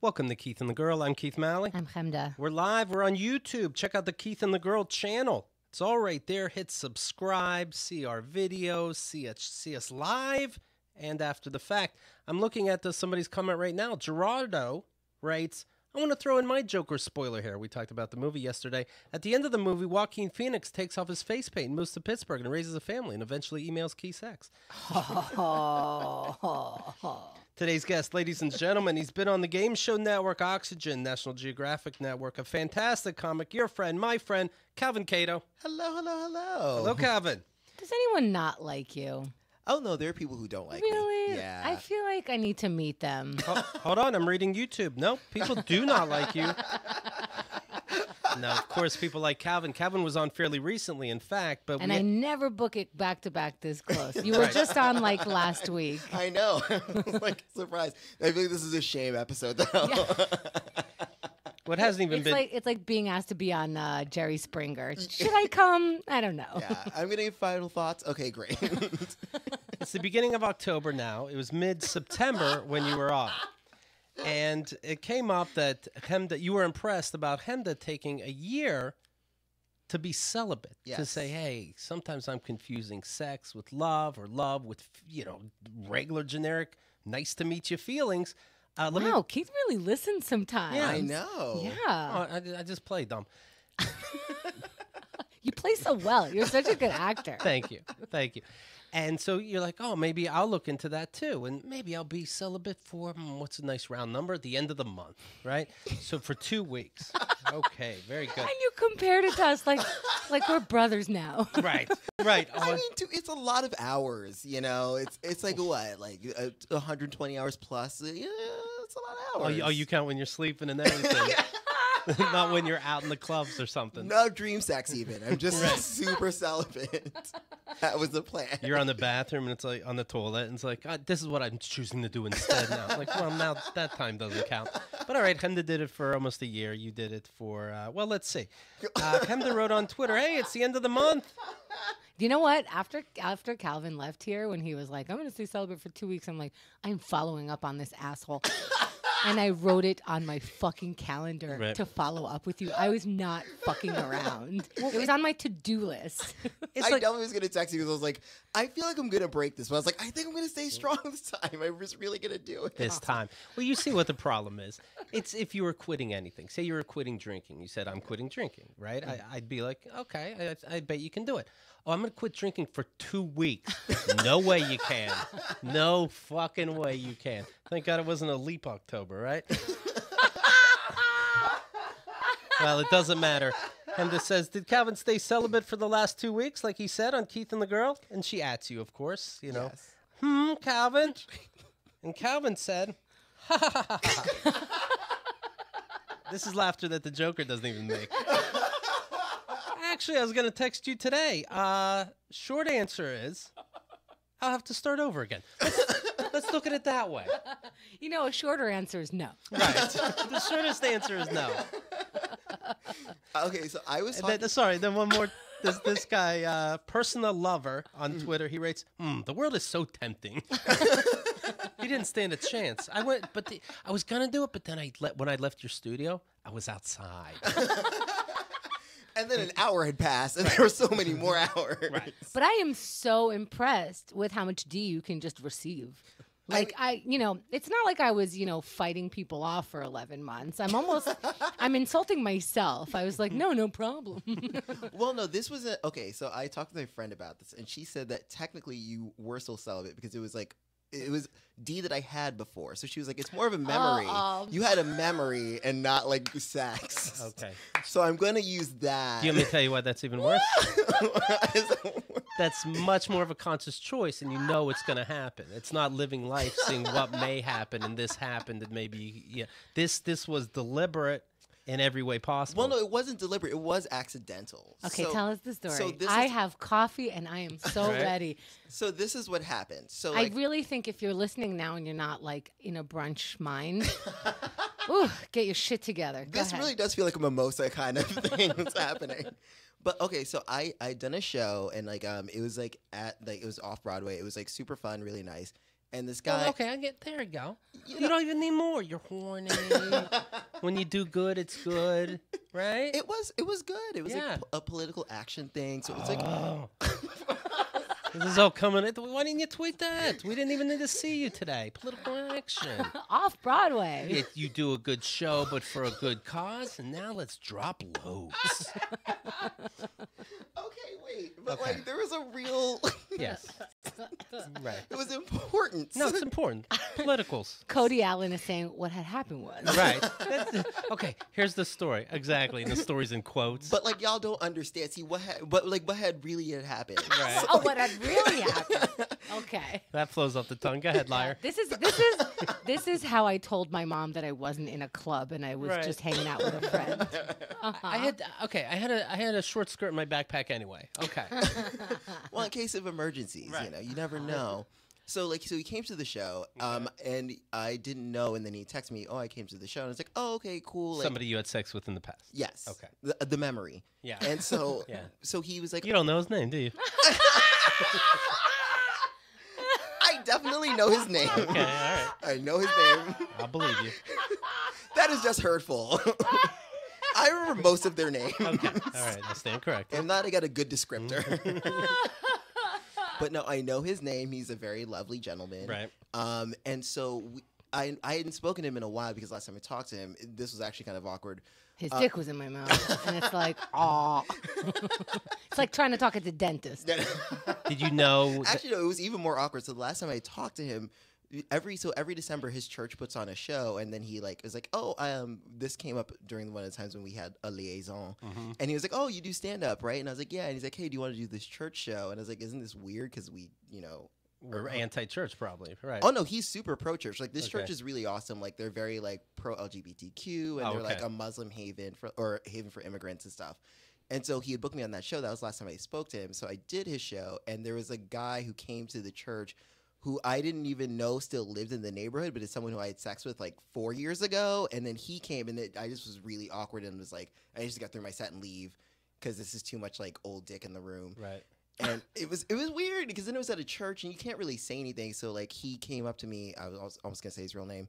Welcome to Keith and the Girl. I'm Keith Malley. I'm Chemda. We're live. We're on YouTube. Check out the Keith and the Girl channel. It's all right there. Hit subscribe, see our videos, see us, see us live and after the fact. I'm looking at the, somebody's comment right now. Gerardo writes, I want to throw in my Joker spoiler here. We talked about the movie yesterday. At the end of the movie, Joaquin Phoenix takes off his face paint and moves to Pittsburgh and raises a family and eventually emails Key Sex. Today's guest, ladies and gentlemen, he's been on the Game Show Network, Oxygen, National Geographic Network, a fantastic comic, your friend, my friend, Calvin Cato. Hello, hello, hello. Hello, Calvin. Does anyone not like you? Oh no, there are people who don't like really? me. Yeah. I feel like I need to meet them. Ho- hold on, I'm reading YouTube. No, people do not like you. No, of course, people like Calvin. Calvin was on fairly recently, in fact, but And we, I never book it back to back this close. You were just on like last week. I know. like surprise. I feel like this is a shame episode though. What hasn't even It's been. like it's like being asked to be on uh, Jerry Springer. Should I come? I don't know. yeah. I'm getting final thoughts. Okay, great. It's the beginning of October now. It was mid September when you were on. And it came up that Chemda, you were impressed about Chemda taking a year to be celibate. To say, hey, sometimes I'm confusing sex with love or love with, you know, regular generic, nice to meet you feelings. Uh, let Wow, me. Keith really listens sometimes. Yeah. I know. Yeah. Oh, I, I just play dumb. You play so well. You're such a good actor. Thank you. Thank you. And so you're like, oh, maybe I'll look into that too. And maybe I'll be celibate for, hmm, what's a nice round number? At the end of the month, right? so for two weeks. Okay, very good. And you compared it to us like like we're brothers now. Right, right. I Oh, mean, too, it's a lot of hours. You know, it's it's like what, like uh, 120 hours plus. Yeah, it's a lot of oh, hours. you, oh, you count when you're sleeping and everything. Not when you're out in the clubs or something. No dream sex even. I'm just super celibate. that was the plan. You're on the bathroom and it's like on the toilet and it's like, God, this is what I'm choosing to do instead now. Like, well, now that time doesn't count. But all right, Chemda did it for almost a year. You did it for, uh, well, let's see. Uh, Chemda wrote on Twitter, hey, it's the end of the month. Do you know what? After after Calvin left here, when he was like, "I'm going to stay celibate for two weeks," I'm like, "I'm following up on this asshole," and I wrote it on my fucking calendar Right. to follow up with you. I was not fucking around. it was on my to do list. It's I like, definitely was gonna text you because I was like, I feel like I'm gonna break this, but I was like, I think I'm gonna stay strong this time. I was really gonna do it. this time. Well, you see what the problem is. It's if you were quitting anything. Say you were quitting drinking. You said, I'm quitting drinking, right? Mm-hmm. I, I'd be like, okay, I, I bet you can do it. Oh, I'm going to quit drinking for two weeks. no way you can. No fucking way you can. Thank God it wasn't a leap October, right? well, it doesn't matter. Chemda says, Did Calvin stay celibate for the last two weeks, like he said on Keith and the Girl? And she at you, of course, you know. Yes. Hmm, Calvin. And Calvin said, This is laughter that the Joker doesn't even make. Actually, I was going to text you today. Uh, short answer is I'll have to start over again. Let's, let's look at it that way. you know, a shorter answer is no. Right. the shortest answer is no. Okay, so I was talking. then, sorry, then one more. This this guy, uh, personal lover on Twitter, he writes, hmm, "The world is so tempting." he didn't stand a chance. I went, but the, I was gonna do it, but then I let when I left your studio, I was outside. And then an hour had passed, and there were so many more hours. Right. But I am so impressed with how much D you can just receive. Like I, you know, it's not like I was, you know, fighting people off for 11 months. I'm almost I'm insulting myself. I was like, "No, no problem." Well, no, this was a okay. So I talked to my friend about this, and she said that technically you were still celibate because it was like it was D that I had before. So she was like, it's more of a memory. Oh. You had a memory and not like sex. Okay. So I'm gonna use that. Do you want me to tell you why that's even worse? That's much more of a conscious choice, and you know it's going to happen. It's not living life, seeing what may happen, and this happened, and maybe yeah. This this was deliberate in every way possible. well, no, it wasn't deliberate. It was accidental. Okay, So- tell us the story. so this I is- have coffee and I am so Right? ready. So this is what happened. So like, I really think if you're listening now and you're not like in a brunch mind, ooh, get your shit together. Go this ahead. really does feel like a mimosa kind of thing that's happening. But okay, so I I done a show and like um it was like at like it was off Broadway. It was like super fun, really nice. And this Well, guy. okay, I get there. You go. You You, know- don't even need more. You're horny. when you do good, it's good, right? It was it was good. It was Yeah. like a political action thing. So it's like Oh. this is all coming. in- Why didn't you tweet that? We didn't even need to see you today. Political action. Off Broadway. It, you do a good show, but for a good cause, and now let's drop loads. okay, wait, but Okay. like there was a real. Yes, right. it was important. No, it's important. Politicals. Cody Allen is saying what had happened was. Right. That's- okay, here's the story. Exactly. And the story's in quotes. But like y'all don't understand. See what? Ha- but like what had really had happened. Right. Oh, what had really happened? Okay. that flows off the tongue. Go ahead, liar. This is this is this is how I told my mom that I wasn't in a club and I was Right. just hanging out with a friend. Uh-huh. I had okay. I had a I had a short skirt in my backpack anyway. Okay. well, in case of emergencies, you Right. know, you never know. So like, so he came to the show, um, and I didn't know, and then he texted me, "Oh, I came to the show," and I was like, "Oh, okay, cool." Like, Somebody you had sex with in the past. yes, Okay. the, the memory, Yeah. and so, Yeah. so he was like, You don't know his name, do you? "I definitely know his name. Okay. All right. I know his name. I'll believe you. that is just hurtful." I remember most of their names. Okay. All right. I stand corrected. I'm not. I got a good descriptor. But no, I know his name. He's a very lovely gentleman. Right. Um, and so we, I I hadn't spoken to him in a while because last time I talked to him, this was actually kind of awkward. His Uh, dick was in my mouth, and it's like, aw. it's like trying to talk at the dentist. Did you know? Actually, no, it was even more awkward. So the last time I talked to him, every so every December his church puts on a show, and then he like was like, oh, um, this came up during one of the times when we had a liaison, Mhm. and he was like, oh, you do stand up, right? And I was like, yeah. And he's like, hey, do you want to do this church show? And I was like, isn't this weird? Because we, you know. We're anti-church, probably. Right. Oh no, he's super pro church. Like this church is really awesome. Like they're very like pro LGBTQ and Oh, they're like a Muslim haven for or haven for immigrants and stuff. And so he had booked me on that show. That was the last time I spoke to him. So I did his show, and there was a guy who came to the church who I didn't even know still lived in the neighborhood, but it's someone who I had sex with like four years ago. And then he came, and it, I just was really awkward and was like, I just got through my set and leave because this is too much like old dick in the room Right. and it was it was weird because then it was at a church and you can't really say anything. So like he came up to me. I was almost- almost gonna say his real name.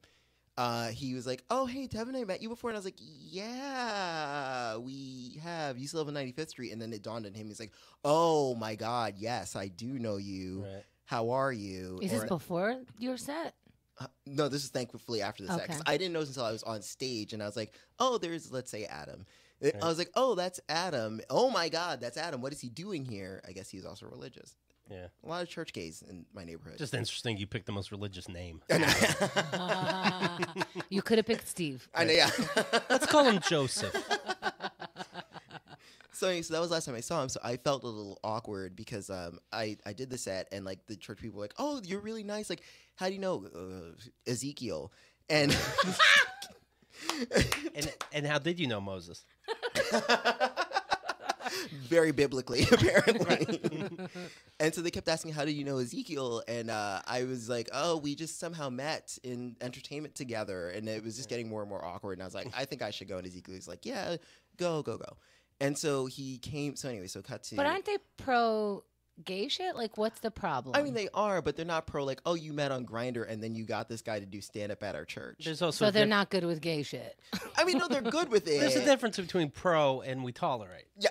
Uh, he was like, "Oh hey, Devin, I met you before," and I was like, "Yeah, we have. You still live on 95th Street." And then it dawned on him. He's like, "Oh my God, yes, I do know you. Right. How are you?" Is this And- before your set? uh, no, this is thankfully after the sex. Okay. I didn't know this until I was on stage, and I was like, "Oh, there's let's say Adam." I- Right. I was like, "Oh, that's Adam. Oh my God, that's Adam. What is he doing here?" I guess he's also religious. Yeah. A lot of church gays in my neighborhood. Just interesting. You picked the most religious name. I know. you could have picked Steve. I know, yeah. Let's call him Joseph. so, so that was the last time I saw him. So I felt a little awkward because um, I I did the set and like the church people were like, "Oh, you're really nice. Like, how do you know uh, Ezekiel?" And And and how did you know Moses? very biblically, apparently. and so they kept asking, "How do you know Ezekiel?" And uh, I was like, "Oh, we just somehow met in entertainment together." And it was just getting more and more awkward. And I was like, "I think I should go." And Ezekiel was like, "Yeah, go, go, go." And so he came. So anyway, so cut to. But aren't they pro gay shit? Like, what's the problem? I mean, they are, but they're not pro. Like, oh, you met on Grindr, and then you got this guy to do stand up at our church. There's also so a they're diff- not good with gay shit. I mean, no, they're good with it. There's a difference between pro and we tolerate. Yeah,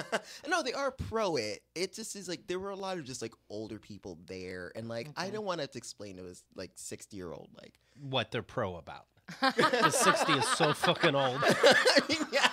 no, they are pro it. It just is like there were a lot of just like older people there, and like I don't want to have to explain to his like sixty year old like. What they're pro about. Because 60 is so fucking old. I mean, yeah.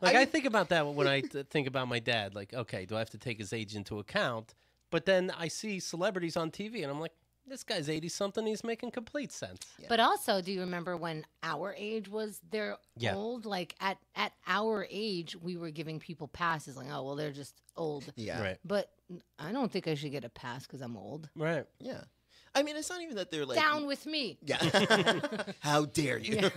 Like I, I- think about that when I think about my dad. Like, okay, do I have to take his age into account? But then I see celebrities on TV, and I'm like, this guy's eighty something. He's making complete sense. But also, do you remember when our age was their Yeah. old? Like at at our age, we were giving people passes. Like, oh well, they're just old. Yeah, Right. But I don't think I should get a pass because I'm old. Right. yeah. I mean, it's not even that they're like Down with me. Yeah. How dare you? Yeah.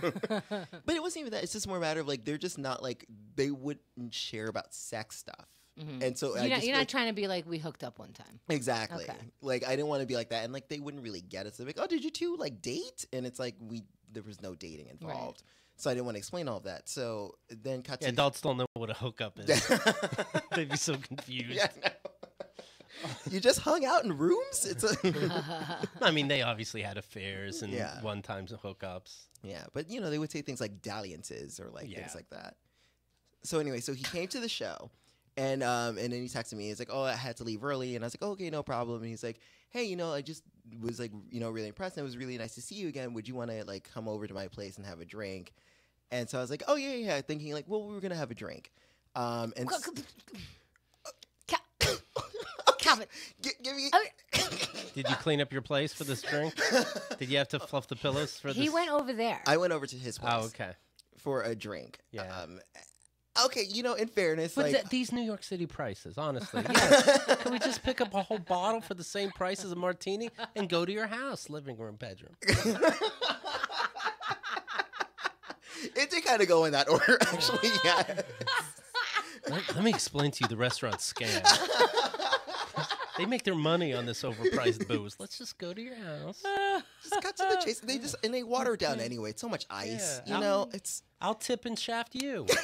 but it wasn't even that. It's just more a matter of like they're just not like they wouldn't share about sex stuff. Mhm. And so You're, not, just you're feel not trying to be like we hooked up one time. Exactly. Okay. Like I didn't want to be like that, and like they wouldn't really get it. So like, "Oh, did you two like date?" And it's like we there was no dating involved, so I didn't want to explain all of that. So then cut Yeah, to adults don't know what a hookup is. They'd be so confused. yeah, no. You just hung out in rooms. It's a I mean, they obviously had affairs and Yeah. one times hookups. yeah, but you know they would say things like dalliances or like Yeah. things like that. So anyway, so he came to the show, and um, and then he texted me. He's like, "Oh, I had to leave early," and I was like, oh, "Okay, no problem." And he's like, "Hey, you know, I just was like, you know, really impressed. And it was really nice to see you again. Would you want to like come over to my place and have a drink?" And so I was like, "Oh yeah, yeah," yeah," thinking like, "Well, we were gonna have a drink." Um, and s- Ca- Calvin. gi- give me. Oh, Did you clean up your place for this drink? Did you have to fluff the pillows for this? He this? went over there. I went over to his place Oh, okay. for a drink. Yeah. Um, okay, you know, in fairness, But like th- these New York City prices, honestly, yes. Can we just pick up a whole bottle for the same price as a martini and go to your house, living room, bedroom? it did kind of go in that order, actually. Yeah. Let, let me explain to you the restaurant scam. They make their money on this overpriced booze. Let's just go to your house. just cut to the chase. They just and they water it down anyway. It's so much ice, Yeah. you know. It's I'll tip and shaft you.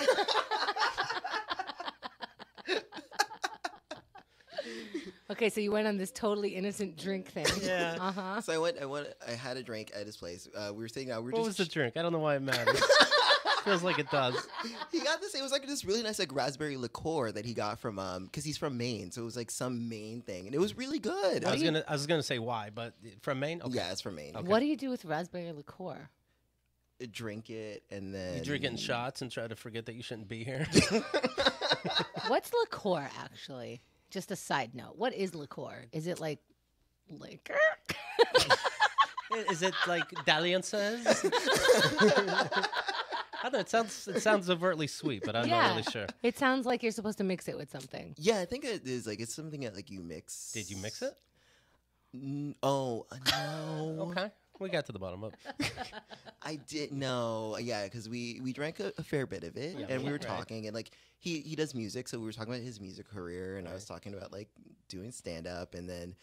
okay, so you went on this totally innocent drink thing. Yeah. Uh huh. so I went. I went. I had a drink at his place. Uh, we were sitting down. We were What was just. the drink? I don't know why it matters. Feels like it does. he got this. It was like this really nice like raspberry liqueur that he got from um because he's from Maine, so it was like some Maine thing, and it was really good. I was you- gonna I was gonna say why, but from Maine. Okay. Yeah, it's from Maine. Okay. What do you do with raspberry liqueur? Drink it and then You drink it in shots and try to forget that you shouldn't be here. What's liqueur actually? Just a side note. What is liqueur? Is it like liquor? Is it like dalliances? I don't know. It sounds it sounds overtly sweet, but I'm Yeah. not really sure. It sounds like you're supposed to mix it with something. Yeah, I think it is like it's something that like you mix. Did you mix it? N- oh uh, no. Okay, we got to the bottom of. it. I did no, yeah, because we we drank a, a fair bit of it, Yeah, and we were right. talking, and like he he does music, so we were talking about his music career, and I was talking about like doing stand up, and then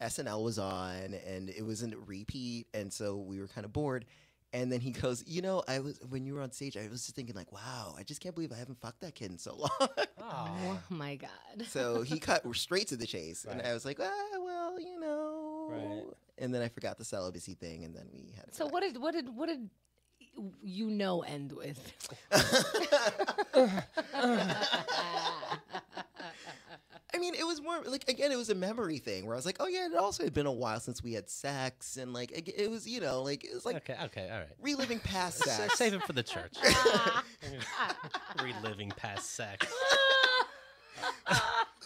SNL was on, and it was a repeat, and so we were kind of bored. And then he goes, you know, I was when you were on stage, I was just thinking like, wow, I just can't believe I haven't fucked that kid in so long. Oh my god. so he cut straight to the chase, and I was like, ah, well, you know. Right. And then I forgot the celibacy thing, and then we had. So fight. what did what did what did you know end with? I mean, it was more like again, it was a memory thing where I was like, oh yeah, it also had been a while since we had sex, and like it, it was, you know, like it was like Okay, okay, all right. reliving past Sa- sex. Save it for the church. Reliving past sex.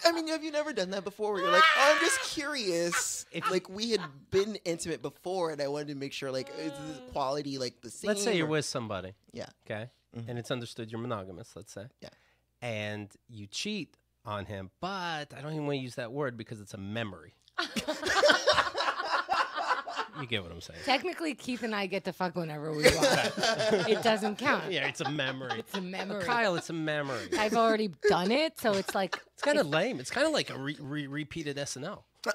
I mean, have you never done that before? Where you're like, oh, I'm just curious. If- like we had been intimate before, and I wanted to make sure like is the quality like the same. Let's say you're or- with somebody, yeah. okay, Mhm. and it's understood you're monogamous. Let's say, Yeah. and you cheat on him, but I don't even want to use that word because it's a memory. you get what I'm saying? Technically, Keith and I get to fuck whenever we want. it doesn't count. Yeah, it's a memory. It's a memory. Kyle, it's a memory. I've already done it, so it's like It's kind of lame. It's kind of like a re- re- repeated SNL.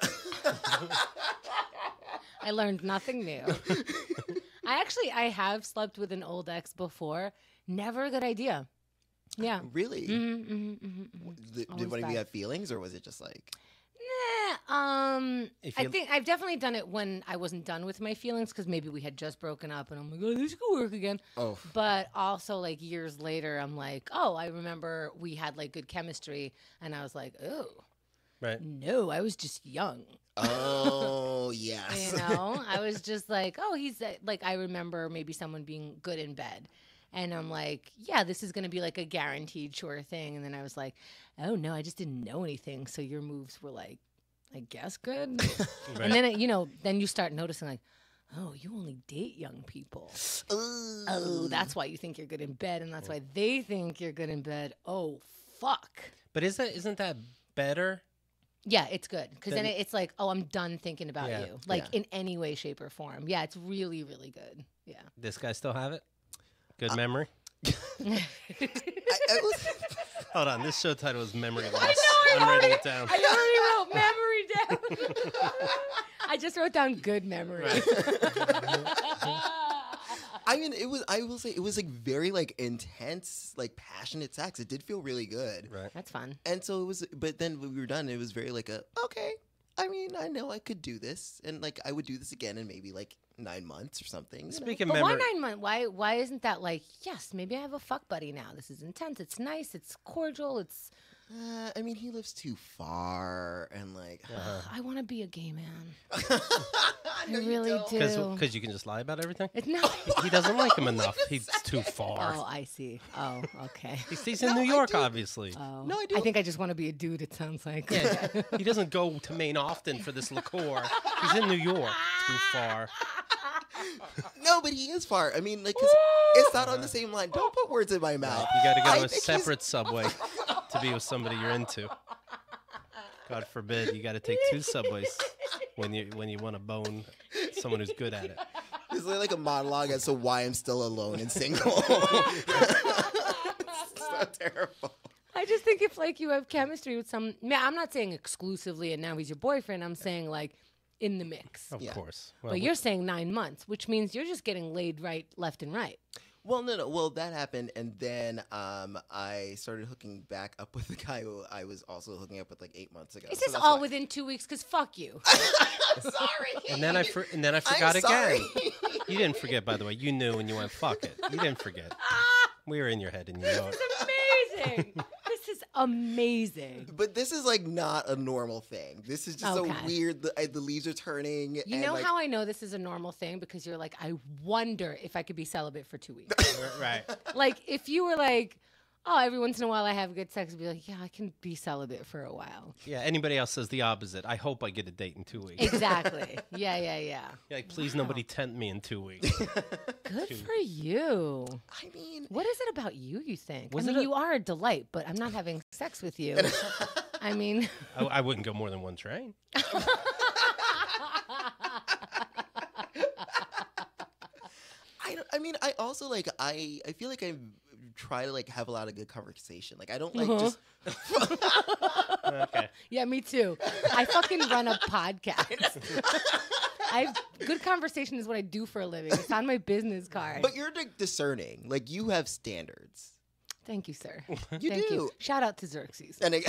I learned nothing new. I actually I have slept with an old ex before. Never a good idea. Yeah. Really? Mhm, mhm, mhm, mhm. Th- Always Did one of bad. you have feelings, or was it just like? Nah, um, If I you- think I've definitely done it when I wasn't done with my feelings because maybe we had just broken up and I'm like, oh, this could work again. Oh, But also, like years later, I'm like, oh, I remember we had like good chemistry, and I was like, oh, Right. no, I was just young. oh yes. You know, I was just like, oh, he's uh, like, I remember maybe someone being good in bed. And I'm like, yeah, this is going to be like a guaranteed sure thing. And then I was like, oh, no, I just didn't know anything. So your moves were like, I guess good. Right. And then, it, you know, then you start noticing, like, oh, you only date young people. Ooh. Oh, that's why you think you're good in bed. And that's oh. why they think you're good in bed. Oh, fuck. But is that isn't that better? Yeah, it's good because then Then- it's like, oh, I'm done thinking about Yeah. you, like Yeah. in any way, shape, or form. Yeah, it's really, really good. Yeah. This guy still have it? Good Uh, memory. I, I was, Hold on, this show title is Memory Loss. I I'm writing it down. I already wrote memory down. I just wrote down good memory. I I mean, it was. I will say it was like very like intense, like passionate sex. It did feel really good. Right. That's fun. And so it was. But then when we were done, it was very like a okay. I mean, I know I could do this, and like I would do this again and maybe like nine months or something. you know? Speaking But memory, why nine months? Why why isn't that like yes? Maybe I have a fuck buddy now. This is intense. It's nice. It's cordial. It's Uh, I mean, he lives too far, and like, I want to be a gay man. No, I you really don't. do. because you can just lie about everything. It's no. He doesn't like him enough. He's too far. Oh, I see. Oh, okay. He's, he's in No, New I York, do. obviously. Oh, No, I I don't. think I just want to be a dude. It sounds like. Yeah, he doesn't go to Maine often for this liqueur. He's in New York, too far. no, but he is far. I mean, like, 'cause it's not on the same line. Don't put words in my mouth. You got to I go to a think he's- separate subway to be with somebody you're into. God forbid you got to take two subways when you when you want to bone someone who's good at it. It's like a monologue as to why I'm still alone and single. it's so terrible. I just think if like you have chemistry with some, yeah, I'm not saying exclusively, and now he's your boyfriend. I'm saying like in the mix. Of Yeah. course. Well, But you're saying nine months, which means you're just getting laid right, left, and right. Well, no, no. Well, that happened, and then um, I started hooking back up with the guy who I was also hooking up with like eight months ago. Is this that's all why- within two weeks? Cause fuck you. sorry. and then I for, and then I forgot again. You didn't forget, by the way. You knew and you went fuck it. You didn't forget. We were in your head and you know it. amazing. this is amazing. But this is like not a normal thing. This is just Okay. a weird. The, uh, the leaves are turning. You and, know like, how I know this is a normal thing because you're like, I wonder if I could be celibate for two weeks. Right. like if you were like, oh, every once in a while I have good sex, I'd be like, yeah, I can be celibate for a while. Yeah. Anybody else says the opposite. I hope I get a date in two weeks. Exactly. yeah, yeah, yeah. You're like, please, nobody tempt me in two weeks. Good for you. I mean, What is it about you? You think? Was I it mean, a- you are a delight, but I'm not having sex with you. I mean, I, I wouldn't go more than one train. I, don't- I mean, I also like I I feel like I try to like have a lot of good conversation. Like I don't like Uh-huh. just Okay. yeah, me too. I fucking run a podcast. I good conversation is what I do for a living. It's on my business card. But you're like, discerning. Like you have standards. Thank you, sir. You Thank do. you. Shout out to Xerxes. And it,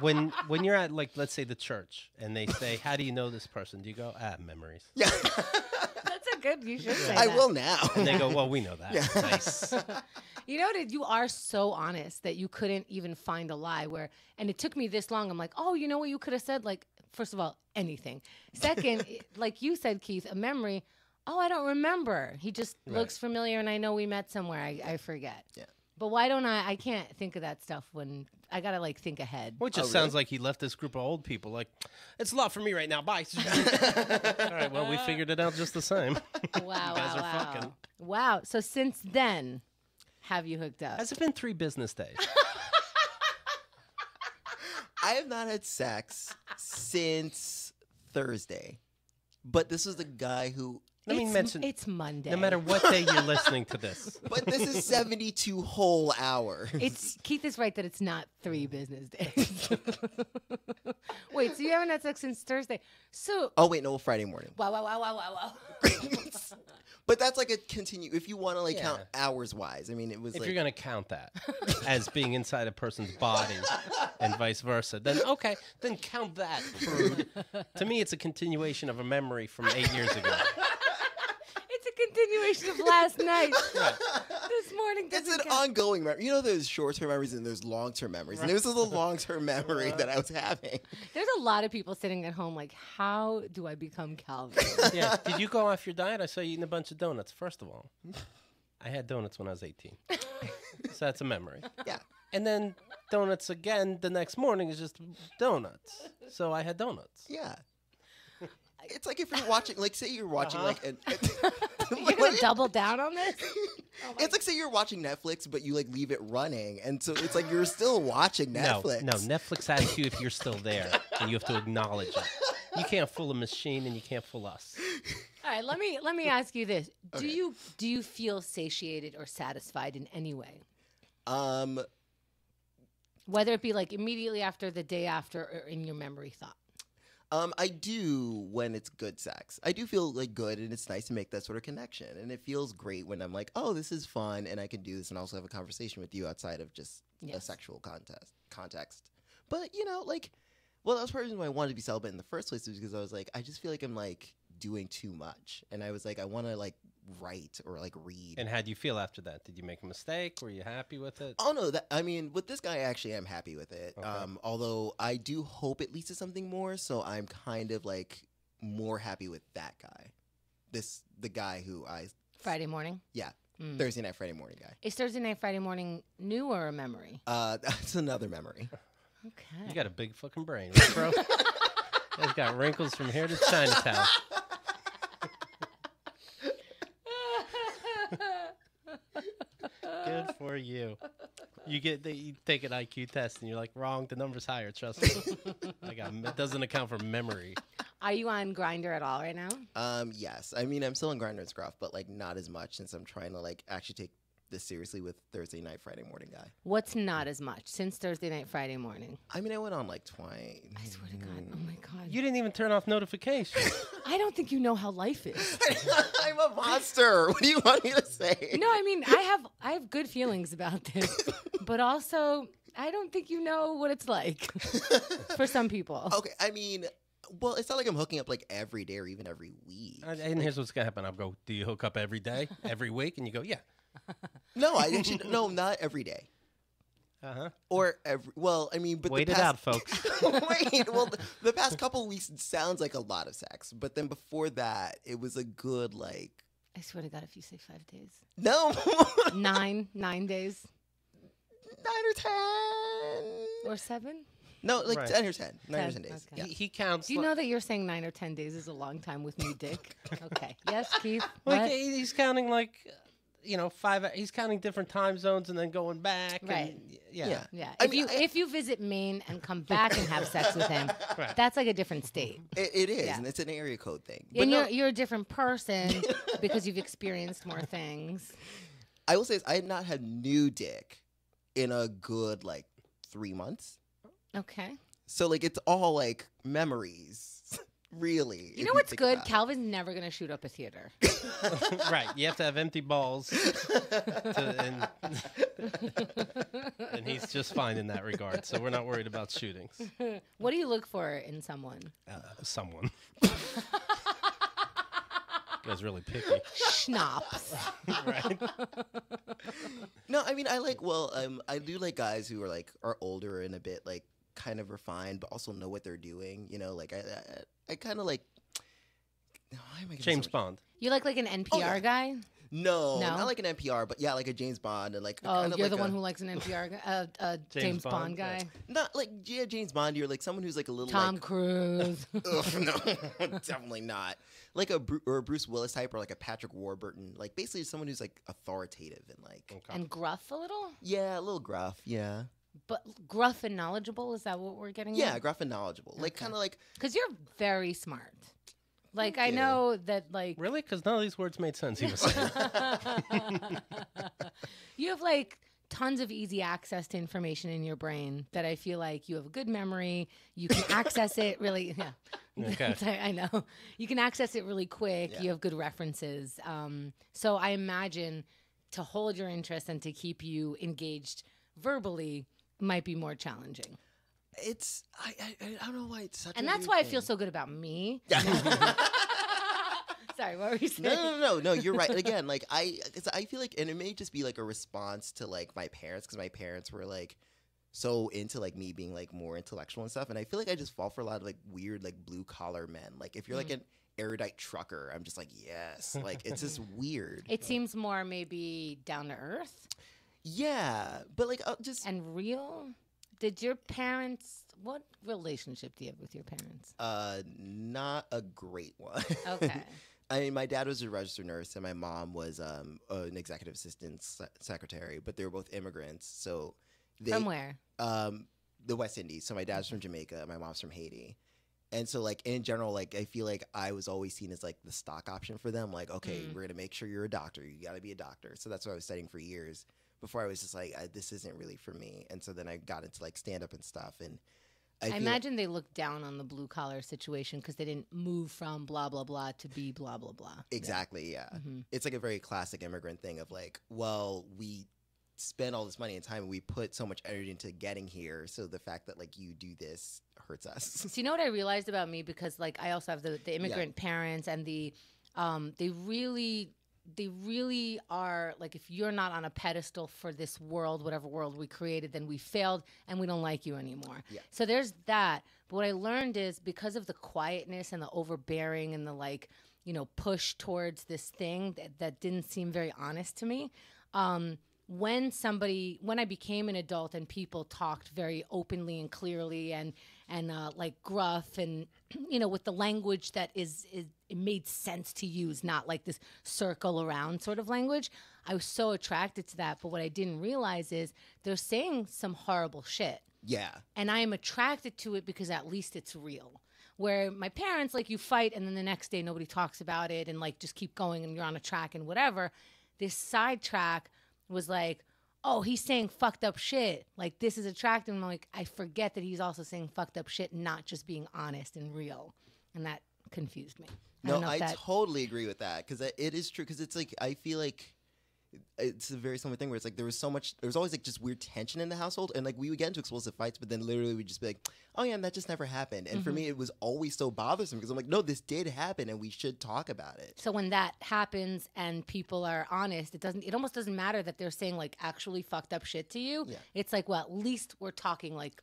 When when you're at like let's say the church and they say, "How do you know this person?" Do you go, "Ah, memories." yeah, That's a good. You should say I that. will now. And they go, "Well, we know that." Yeah. Nice. You know that you are so honest that you couldn't even find a lie where and it took me this long. I'm like, oh, you know what you could have said? Like, first of all, anything. Second, like you said, Keith, a memory. Oh, I don't remember. He just looks familiar and I know we met somewhere. I, I forget. Yeah. But why don't I I can't think of that stuff when I gotta like think ahead. Well, it just Oh, sounds really? like he left this group of old people. Like, it's a lot for me right now. Bye. Uh, figured it out just the same. Wow, guys wow, are wow. fucking. Wow. So since then, have you hooked up? Has it been three business days? I have not had sex since Thursday. But this was the guy who Let me it's, mention. it's Monday. No matter what day you're listening to this, but this is 72 whole hours. It's Keith is right that it's not three mm. business days. Wait, so you haven't had sex since Thursday? So Oh wait, no, Friday morning. wow, wow, wow, wow, wow, wow. but that's like a continue if you want to like Yeah. count hours wise. I mean, it was if like you're gonna count that as being inside a person's body and vice versa, then okay, then count that. For, to me, it's a continuation of a memory from eight years ago. It's a continuation of last night. This morning it's an count. ongoing memory. You know, there's short term memories and there's long term memories. And this is a long term memory that I was having. There's a lot of people sitting at home like, how do I become Calvin? Yeah. Did you go off your diet? I saw you eating a bunch of donuts. First of all, I had donuts when I was 18, so that's a memory. Yeah. And then donuts again the next morning is just donuts. So I had donuts. Yeah. It's like if you're watching, like, say you're watching, Uh-huh. like, an, You're gonna double down on this? it's like say you're watching Netflix, but you like leave it running, and so it's like you're still watching Netflix. No, no. Netflix asks you if you're still there, and you have to acknowledge it. You can't fool a machine, and you can't fool us. All right, let me let me ask you this: Do Okay. you do you feel satiated or satisfied in any way? Um, Whether it be like immediately after, the day after, or in your memory thought. Um, I do when it's good sex. I do feel like good, and it's nice to make that sort of connection. And it feels great when I'm like, oh, this is fun, and I can do this, and also have a conversation with you outside of just a sexual contest context. But you know, like, well, that was part of the reason why I wanted to be celibate in the first place, was because I was like, I just feel like I'm like doing too much, and I was like, I want to like write or like read. And how do you feel after that? Did you make a mistake? Were you happy with it? Oh no, that I mean, with this guy, I actually am happy with it. Okay. Um, although I do hope it leads to something more, so I'm kind of like more happy with that guy. This the guy who I Friday morning. Yeah. Mm. Thursday night, Friday morning guy. Is Thursday night, Friday morning new or a memory? Uh, that's another memory. Okay. You got a big fucking brain, right, bro. It's got wrinkles from here to Chinatown. Good for you. You get the, you take an IQ test and you're like wrong. The number's higher. Trust me. I got it doesn't account for memory. Are you on Grindr at all right now? Um, yes, I mean I'm still in Grindr and Scruff, but like not as much since I'm trying to like actually take this seriously with Thursday night, Friday morning guy. What's not as much since Thursday night, Friday morning? I mean I went on like twice. I swear to God. Oh my God. You didn't even turn off notifications. I don't think you know how life is. I'm a monster. What do you want me to say? No, I mean I have I have good feelings about this, but also I don't think you know what it's like for some people. Okay, I mean, well, it's not like I'm hooking up like every day or even every week. Uh, and here's what's gonna happen. I'll go. Do you hook up every day, every week? And you go, yeah. No, I actually no, not every day Uh huh. or every. Well, I mean, but Wait the it out, folks. Wait, well, the, the past couple weeks sounds like a lot of sex, but then before that, it was a good like I swear to God, if you say five days, no nine, nine days nine or ten. or seven. No, like Right. ten or ten. Nine or ten days. okay. Yeah. He, he counts. Do you li- know that you're saying nine or ten days is a long time with me, dick? Okay. Yes, Keith. Like What? he's counting like, you know, five. He's counting different time zones and then going back. Right. And, yeah. Yeah. Yeah. If mean, you I- if you visit Maine and come back and have sex with him, Right. that's like a different state. It, it is, Yeah. and it's an area code thing. But and no, you're you're a different person because you've experienced more things. I will say this, I had not had new dick in a good like three months. Okay. So like it's all like memories, really. You know what's think good? about it. Calvin's never gonna shoot up a theater. right. You have to have empty balls, to, and, and he's just fine in that regard. So we're not worried about shootings. what do you look for in someone? Uh, someone. Guy's really picky. Schnapps. right. No, I mean I like well, um, I do like guys who are like are older and a bit like kind of refined, but also know what they're doing. You know, like I I, I kind of like. Why am I James so- Bond. You like like an NPR yeah. guy? No, No? not like an NPR, but yeah, like a James Bond and like Oh, kind of you're like the one a- who likes an NPR guy, uh, uh, James, Bond, Bond, guy. yeah. not like yeah James Bond. You're like someone who's like a little Tom like, Cruise. Ugh, no, definitely not. Like a Bru- or a Bruce Willis type, or like a Patrick Warburton. Like basically someone who's like authoritative and like Okay. and gruff a little, yeah, a little gruff. Yeah, but gruff and knowledgeable. Is that what we're getting? yeah, gruff and knowledgeable. Like kind of like because you're very smart. Like Thank I you. know that like Really? Because none of these words made sense. He was saying. you have like tons of easy access to information in your brain that I feel like you have a good memory. You can access it really. Yeah. Okay. I know. You can access it really quick. Yeah. You have good references. Um, so I imagine to hold your interest and to keep you engaged verbally might be more challenging. it's I I, I don't know why it's such. And that's why I feel so good about me. Sorry, what were you No, saying? no, no, no. no. You're right. Again, like I, cause I feel like, and it may just be like a response to like my parents, because my parents were like so into like me being like more intellectual and stuff, and I feel like I just fall for a lot of like weird like blue collar men. Like if you're like mm. an erudite trucker, I'm just like yes, like it's just weird. It seems more maybe down to earth yeah, but like uh, just and real. Did your parents? What relationship do you have with your parents? uh not a great one. Okay. I mean, my dad was a registered nurse, and my mom was um, an executive assistant se- secretary. But they were both immigrants, so they From where? um, the West Indies. So my dad's from Jamaica, my mom's from Haiti, and so like in general, like I feel like I was always seen as like the stock option for them. Like, okay, Mm. we're gonna make sure you're a doctor. You got to be a doctor. So that's what I was studying for years before I was just like, I, this isn't really for me. And so then I got into like stand up and stuff, and I, I, imagine they look down on the blue collar situation because they didn't move from blah blah blah to be blah blah blah. exactly. Yeah, Mhm. it's like a very classic immigrant thing of like, well, we spend all this money and time, and we put so much energy into getting here. So the fact that like you do this hurts us. So you know what I realized about me because like I also have the, the immigrant parents and the um they really they really are like if you're not on a pedestal for this world whatever world we created then we failed and we don't like you anymore. Yeah. So there's that. But what I learned is because of the quietness and the overbearing and the like you know push towards this thing that, that didn't seem very honest to me um when somebody when i became an adult and people talked very openly and clearly and and uh, like gruff and you know with the language that is, is it made sense to use not like this circle around sort of language i was so attracted to that but what i didn't realize is they're saying some horrible shit yeah, and I am attracted to it because at least it's real. Where my parents, like, you fight and then the next day nobody talks about it and, like, just keep going and you're on a track and whatever. This side track was like, oh, he's saying fucked up shit. Like, this is attractive. And I'm like, I forget that he's also saying fucked up shit, not just being honest and real. And that confused me. I no, don't know if I that, totally agree with that because it is true. Because it's like I feel like it's a very similar thing where it's like there was so much, there was always like just weird tension in the household, and like we would get into explosive fights, but then literally we'd just be like, oh yeah, and that just never happened. And Mm-hmm. for me, it was always so bothersome because I'm like, no, this did happen, and we should talk about it. So when that happens and people are honest, it doesn't. It almost doesn't matter that they're saying like actually fucked up shit to you. Yeah. It's like, well, at least we're talking like,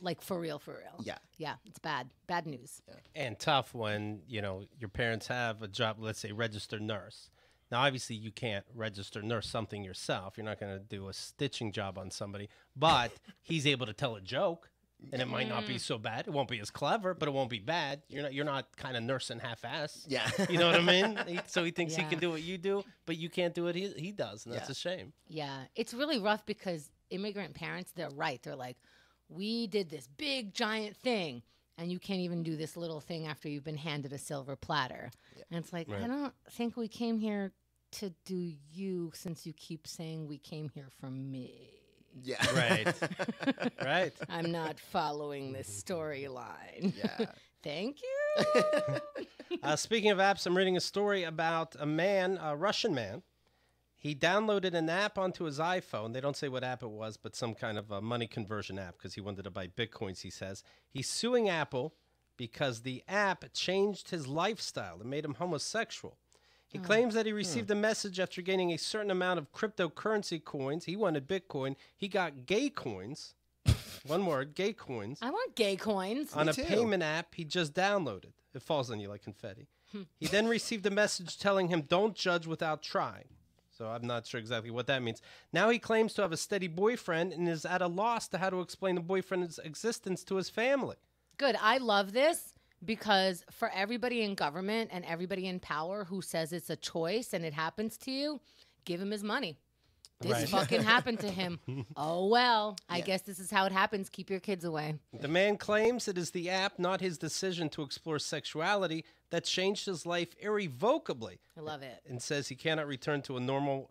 like for real, for real. Yeah. Yeah. It's bad. Bad news. and tough when you know your parents have a job let's say registered nurse now obviously you can't register nurse something yourself. You're not going to do a stitching job on somebody but he's able to tell a joke and it might not be so bad. It won't be as clever but it won't be bad. You're not you're not kind of nursing half-ass. Yeah, you know what i mean? He- so he thinks he can do what you do but you can't do what he, he does and that's Yeah. a shame. Yeah. It's really rough because immigrant parents, they're right. They're like, we did this big giant thing. And you can't even do this little thing after you've been handed a silver platter. And it's like, I don't think we came here to do you since you keep saying we came here for me. yeah, Right. right I'm not following this storyline. yeah. Thank you. Uh, speaking of apps, I'm reading a story about a man, a Russian man. He downloaded an app onto his iPhone. They don't say what app it was, but some kind of a money conversion app because he wanted to buy bitcoins, he says. He's suing Apple because the app changed his lifestyle and made him homosexual. He hmm. claims that he hmm. received a message after gaining a certain amount of cryptocurrency coins. He wanted Bitcoin. He got gay coins. One word, gay coins I want gay coins. on Me a too. payment app he just downloaded. It falls on you like confetti. Hmm. he then received a message telling him, Don't judge without trying. So I'm not sure exactly what that means. Now he claims to have a steady boyfriend and is at a loss to how to explain the boyfriend's existence to his family. Good. I love this because for everybody in government and everybody in power who says it's a choice and it happens to you, give him his money. This Right. fucking happened to him. Oh well, I Yeah. guess this is how it happens. Keep your kids away. The man claims it is the app, not his decision to explore sexuality, that changed his life irrevocably I love it. and says he cannot return to a normal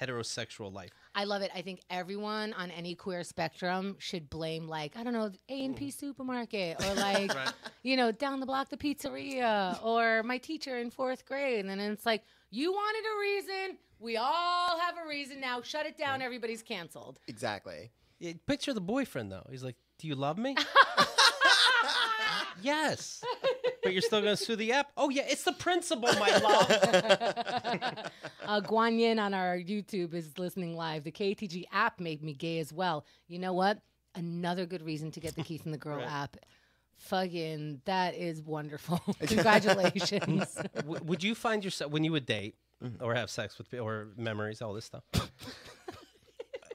heterosexual life. I love it. I think everyone on any queer spectrum should blame like I don't know A and P mm. supermarket or like Right. you know down the block the pizzeria or my teacher in fourth grade, and then it's like you wanted a reason. We all have a reason now. Shut it down. Everybody's canceled. exactly. Yeah, picture the boyfriend though. He's like, "Do you love me?" yes. But you're still going to sue the app? Oh yeah, it's the principal, my love. uh, Guan Yin on our YouTube is listening live. The KTG app made me gay as well. You know what? Another good reason to get the Keith and the Girl Right. app. Fucking, that is wonderful. Congratulations. W- would you find yourself when you would date or have sex with or memories, all this stuff?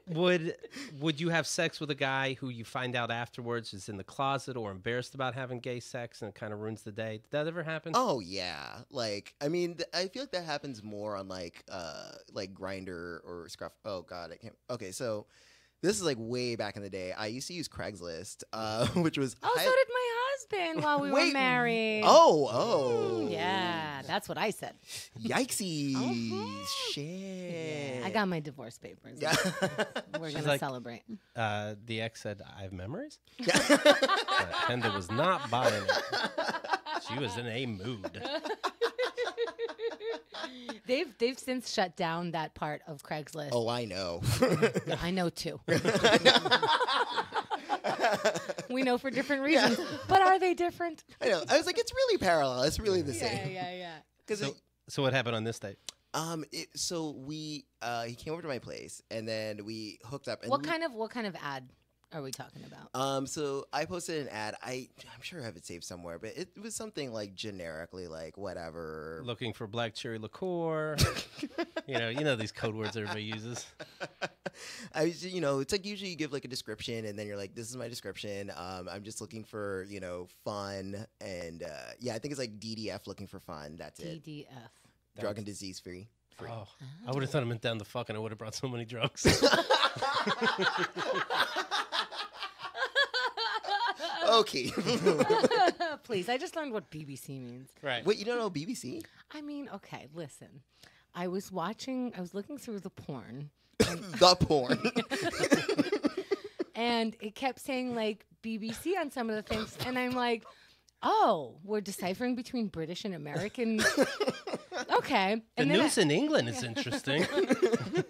Would would you have sex with a guy who you find out afterwards is in the closet or embarrassed about having gay sex and it kind of ruins the day? Did that ever happen? Oh yeah, like I mean, th- I feel like that happens more on like uh like Grindr or Scruff. Oh god, I can't. Okay, so this is like way back in the day. I used to use Craigslist, uh, which was oh, hi- so did my husband while we were Wait, married. Oh, oh. Mm, yeah, that's what I said. Yikesies. Mhm. Shit. I got my divorce papers. Yeah. We're She's gonna like- celebrate. Uh, the ex said, "I have memories." yeah. But Penda was not buying it. She was in a mood. they've they've since shut down that part of Craigslist. oh, I know. I know too. we know for different reasons, but are they different? I know. I was like, it's really parallel. It's really the same. yeah, yeah. Because So, so what happened on this date? um, it, so we uh, he came over to my place and then we hooked up. And What we- kind of what kind of ad are we talking about? Um, so I posted an ad. I I'm sure I have it saved somewhere, but it was something like generically like whatever. Looking for black cherry liqueur. you know, you know these code words everybody uses. I was, you know, it's like usually you give like a description and then you're like, this is my description. Um, I'm just looking for, you know, fun and uh, yeah, I think it's like DDF looking for fun. That's it. DDF. Drug and disease free. Free. Oh, I would have thought it meant down the fuck, and I would have brought so many drugs. Okay. Please, I just learned what BBC means. right. Wait, you don't know BBC? I mean, okay, listen. I was watching, I was looking through the porn, the porn. and it kept saying like BBC on some of the things, and I'm like, oh, we're deciphering between British and American. okay, The and then I- news in England is interesting.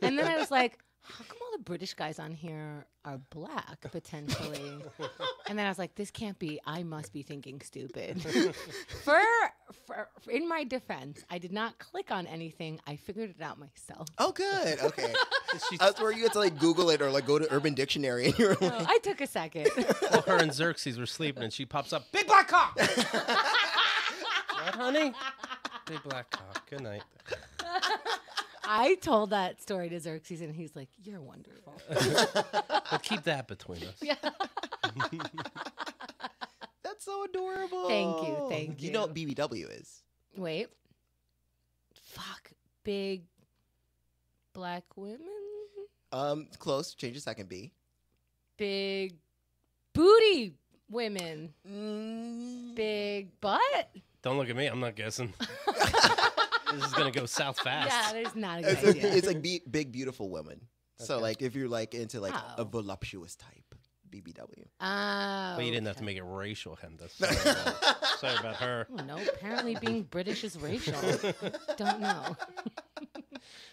And then I was like, how come all the British guys on here are black potentially? and then I was like, this can't be. I must be thinking stupid. for, for in my defense, I did not click on anything. I figured it out myself. oh, good. Okay. She's, That's uh, where you had to like Google it or like go to Urban Dictionary and you're So like, I took a second. well, her and Xerxes were sleeping, and she pops up, big black cock. what, honey? Big black cock. Good night. I told that story to Xerxes, and he's like, "You're wonderful." But keep that between us. yeah. that's so adorable. Thank you, thank You You know what BBW is? Wait. Fuck. Big black women. Um, close. Change the second B. Big booty women. Mm, Big butt. Don't look at me. I'm not guessing. this is gonna go south fast. Yeah, there's not a good It's like, idea. it's like be, big, beautiful women. So like if you're like into like a Oh. voluptuous type, BBW. Oh, But you didn't have to make it racial, Chemda. Sorry about, sorry about her. Oh, no, apparently being British is racial. Don't know.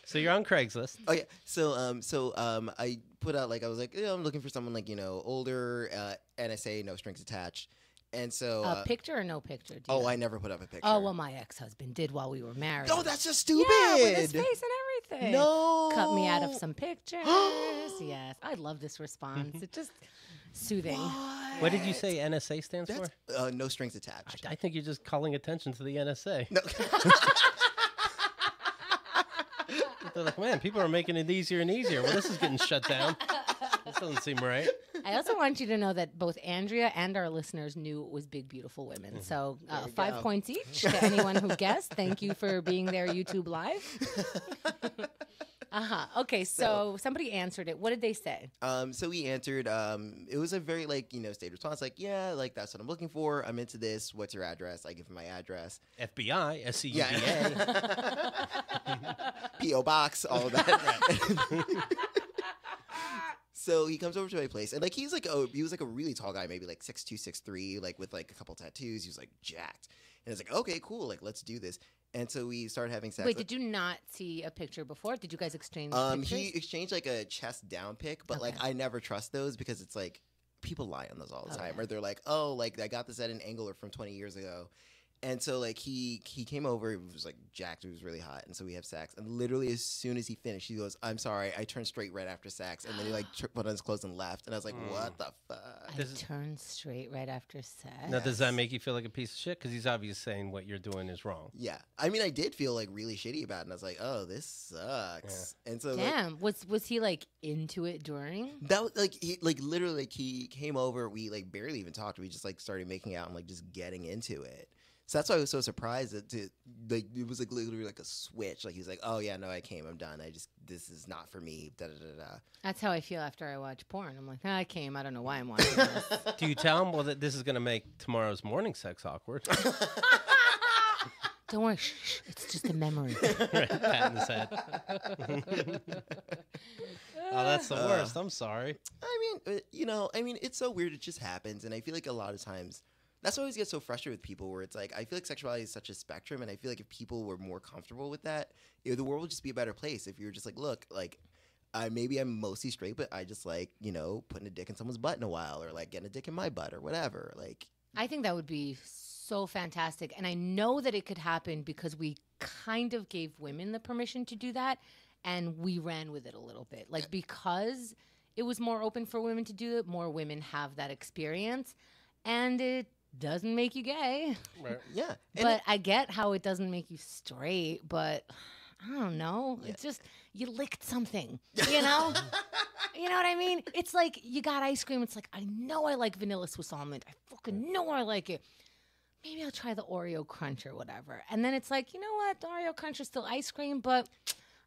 So you're on Craigslist. Oh yeah. So um so um I put out like I was like yeah, I'm looking for someone like you know older uh, NSA no strings attached, and so A uh, picture or no picture? Oh know? I never put up a picture. Oh well, my ex-husband did while we were married. Oh, that's just stupid. Yeah, with his face and everything. No. Cut me out of some pictures. yes, I love this response. It's just soothing. What did you say NSA stands That's for? uh, no strings attached. I, I think you're just calling attention to the NSA. No. They're like, man, people are making it easier and easier. Well, this is getting shut down. This doesn't seem right. I also want you to know that both Andrea and our listeners knew it was Big Beautiful Women. So uh, five go. points each to anyone who guessed. Thank you for being there, YouTube Live. uh huh. Okay, so, somebody answered it. What did they say? Um, so we answered. Um, it was a very like you know state response, like yeah, like that's what I'm looking for. I'm into this. What's your address? I give him my address. FBI, S C U Yeah. B A. PO box, all of that. so he comes over to my place, and like he's like oh he was like a really tall guy, maybe like six two, six three, like with like a couple tattoos. He was like jacked, and it's like okay, cool, like let's do this. And so we started having sex. Wait, did you not see a picture before? Did you guys exchange Um, pictures? he exchanged like a chest down pic, but like I never trust those because it's like people lie on those all the time, Okay. or they're like, oh, like I got this at an angle or from 20 years ago. And so like he he came over, he was like jacked, he was really hot, and so we have sex. And literally as soon as he finished, he goes, "I'm sorry, I turned straight right after sex." And then he like tr- put on his clothes and left. And I was like, Mm. "What the fuck?" I This is- turned straight right after sex. Now, does that make you feel like a piece of shit? Because he's obviously saying what you're doing is wrong. Yeah, I mean, I did feel like really shitty about it, and I was like, "Oh, this sucks." And so like, Damn. Was was he like into it during? That was like he like literally like he came over. We like barely even talked. We just like started making out and like just getting into it. So that's why I was so surprised that to, like it was like literally like a switch. Like he's like, "Oh yeah, no, I came. I'm done. I just this is not for me." Da da da da. That's how I feel after I watch porn. I'm like, "Ah, I came. I don't know why I'm watching this. Do you tell him well that this is going to make tomorrow's morning sex awkward? don't worry, shh, shh, it's just a memory. right, in his head. oh, that's the Uh. worst. I'm sorry. I mean, uh, you know, I mean, it's so weird. It just happens, and I feel like a lot of times. That's why I always get so frustrated with people where it's like I feel like sexuality is such a spectrum, and I feel like if people were more comfortable with that, you know, the world would just be a better place. If you're just like, look, like, I maybe I'm mostly straight, but I just like you know putting a dick in someone's butt in a while, or like getting a dick in my butt, or whatever. Like, I think that would be so fantastic. And I know that it could happen because we kind of gave women the permission to do that and we ran with it a little bit. Like because it was more open for women to do it, more women have that experience and it doesn't make you gay. Right. yeah, and but I get how it doesn't make you straight, but I don't know. Yeah. It's just you licked something, you know? you know what I mean? It's like you got ice cream. It's like I know I like vanilla Swiss almond. I fucking know I like it. Maybe I'll try the Oreo crunch or whatever. And then it's like, you know what? The Oreo crunch is still ice cream, but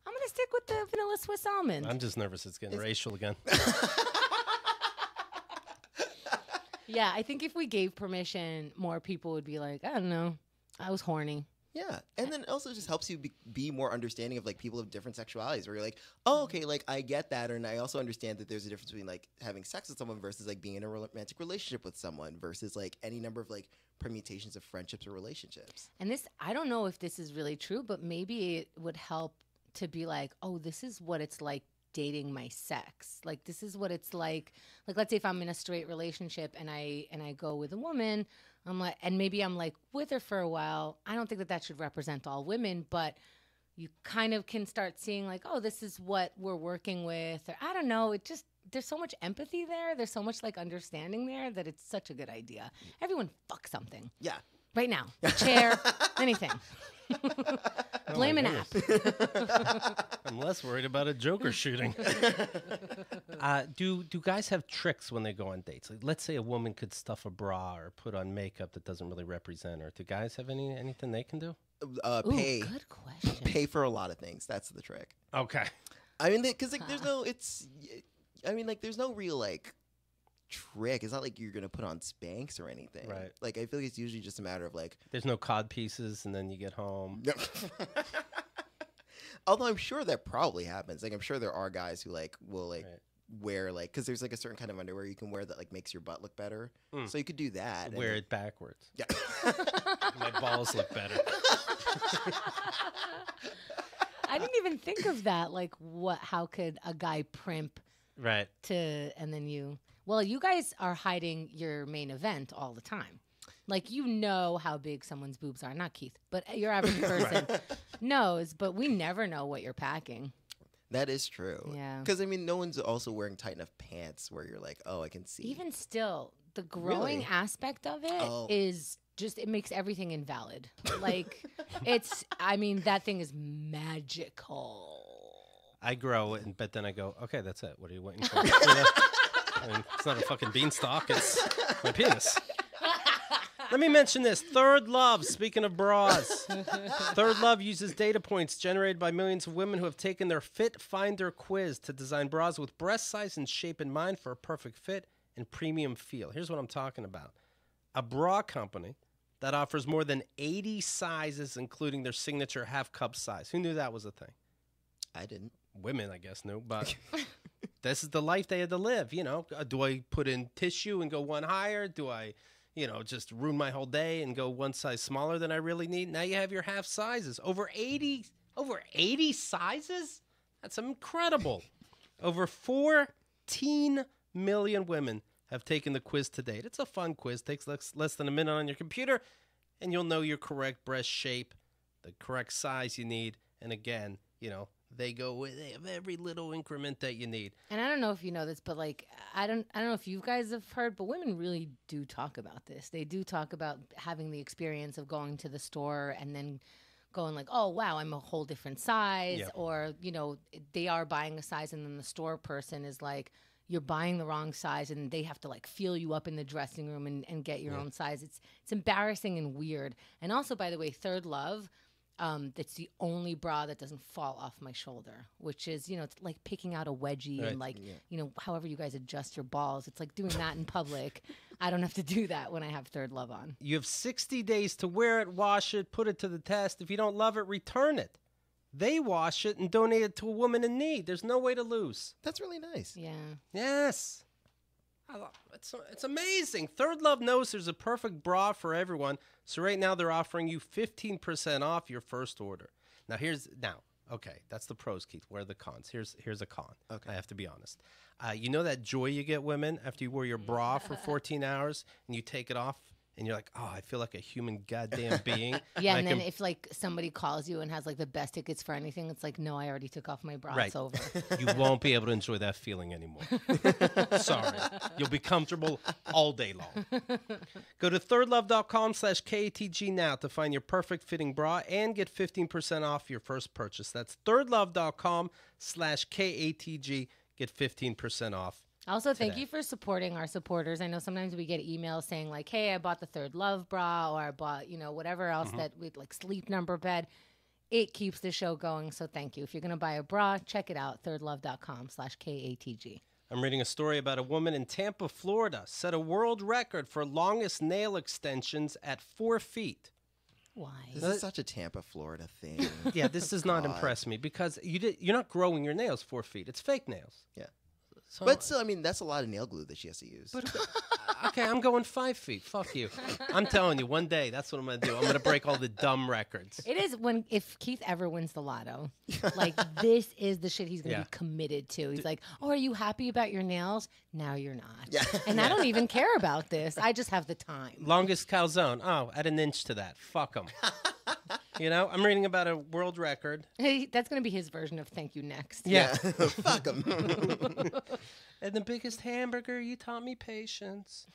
I'm gonna stick with the vanilla Swiss almond. I'm just nervous it's getting racial again. yeah, I think if we gave permission, more people would be like, I don't know, I was horny. Yeah, and then it also just helps you be, be more understanding of like people of different sexualities. Where you're like, oh, okay, like I get that, and I also understand that there's a difference between like having sex with someone versus like being in a romantic relationship with someone versus like any number of like permutations of friendships or relationships. And this, I don't know if this is really true, but maybe it would help to be like, oh, this is what it's like dating my sex. Like this is what it's like. Like let's say if I'm in a straight relationship and I and I go with a woman, I'm like, and maybe I'm like with her for a while. I don't think that that should represent all women, but you kind of can start seeing like, oh, this is what we're working with, or I don't know. It just there's so much empathy there. There's so much like understanding there that it's such a good idea. Everyone fuck something Yeah, right now. A chair, anything. Oh Blame an app. I'm less worried about a Joker shooting. uh, do do guys have tricks when they go on dates? Like, let's say a woman could stuff a bra or put on makeup that doesn't really represent her. Do guys have any anything they can do? uh, Ooh, pay good question. pay for a lot of things. That's the trick. Okay. I mean, because like there's no, it's, I mean, like there's no real like trick. It's not like you're gonna put on Spanx or anything. Right. Like I feel like it's usually just a matter of like. There's no cod pieces, and then you get home. Although I'm sure that probably happens. Like I'm sure there are guys who like will like Right. wear like because there's like a certain kind of underwear you can wear that like makes your butt look better. Mm. So you could do that. and Wear then- it backwards. Yeah. My balls look better. I didn't even think of that. Like, what? How could a guy primp Right. to, and then you? Well, you guys are hiding your main event all the time. Like you know how big someone's boobs are. Not Keith, but your average person knows. But we never know what you're packing. that is true. Yeah. Because I mean, no one's also wearing tight enough pants where you're like, oh, I can see. Even still, the growing Really? aspect of it oh. is Oh. just it makes everything invalid. Like it's I mean that thing is magical. I grow it, and but then I go, okay, that's it. What are you waiting for? You know? I mean, it's not a fucking beanstalk. It's my penis. Let me mention this. Third Love, speaking of bras, Third Love uses data points generated by millions of women who have taken their Fit Finder quiz to design bras with breast size and shape in mind for a perfect fit and premium feel. Here's what I'm talking about a bra company that offers more than 80 sizes, including their signature half cup size. Who knew that was a thing? I didn't. women, I guess, knew, but this is the life they had to live. You know, Uh, do I put in tissue and go one higher? Do I, you know, just ruin my whole day and go one size smaller than I really need? Now you have your half sizes. Over 80, over 80 sizes? That's incredible. over 14 million women have taken the quiz to date. It's a fun quiz, takes less, less than a minute on your computer, and you'll know your correct breast shape, the correct size you need, and again, you know, they go with they have every little increment that you need. And I don't know if you know this, but like I don't I don't know if you guys have heard, but women really do talk about this. They do talk about having the experience of going to the store and then going like, "Oh, wow, I'm a whole different size," or you know, they are buying a size and then the store person is like, you're buying the wrong size and they have to like feel you up in the dressing room and, and get your own size. It's it's embarrassing and weird. And also, by the way, Third Love, um, that's the only bra that doesn't fall off my shoulder, which is, you know, it's like picking out a wedgie Right. and like, you know, however you guys adjust your balls. It's like doing that in public. I don't have to do that when I have Third Love on. You have 60 days to wear it, wash it, put it to the test. If you don't love it, return it. They wash it and donate it to a woman in need. There's no way to lose. That's really nice. Yeah. Yes. I love, it's, it's amazing. Third Love knows there's a perfect bra for everyone. So right now they're offering you 15% off your first order. Now here's now, okay, that's the pros, Keith. Where are the cons? Here's here's a con. Okay. I have to be honest. Uh, you know that joy you get, women, after you wear your bra for 14 hours and you take it off and you're like, oh, I feel like a human goddamn being. Yeah, I and then can- if like somebody calls you and has like the best tickets for anything, it's like, no, I already took off my bra. Right. It's over. you won't be able to enjoy that feeling anymore. Sorry. You'll be comfortable all day long. Go to thirdlove.com slash KATG now to find your perfect fitting bra and get 15% off your first purchase. That's thirdlove.com slash KATG. Get 15% off. Also, thank you for supporting our supporters. I know sometimes we get emails saying like, "Hey, I bought the Third Love bra, or I bought, you know, whatever else Mm-hmm. that we like sleep number bed." It keeps the show going, so thank you. If you're gonna buy a bra, check it out, thirdlove.com/katg. I'm reading a story about a woman in Tampa, Florida, set a world record for longest nail extensions at four feet. Why? This is such a Tampa, Florida thing. Yeah, this does not impress me because you did, you're not growing your nails four feet. It's fake nails. Yeah. So, But still, I mean, that's a lot of nail glue that she has to use. But okay, I'm going five feet. Fuck you. I'm telling you, one day that's what I'm gonna do. I'm gonna break all the dumb records. It is when if Keith ever wins the lotto, like this is the shit he's gonna Yeah. be committed to. He's like, "Oh, are you happy about your nails? Now you're not." Yeah. And I don't even care about this. I just have the time. Longest calzone. Oh, add an inch to that. Fuck them. you know, I'm reading about a world record. Hey, that's gonna be his version of "Thank you" next. Yeah. Fuck them. And the biggest hamburger, you taught me patience.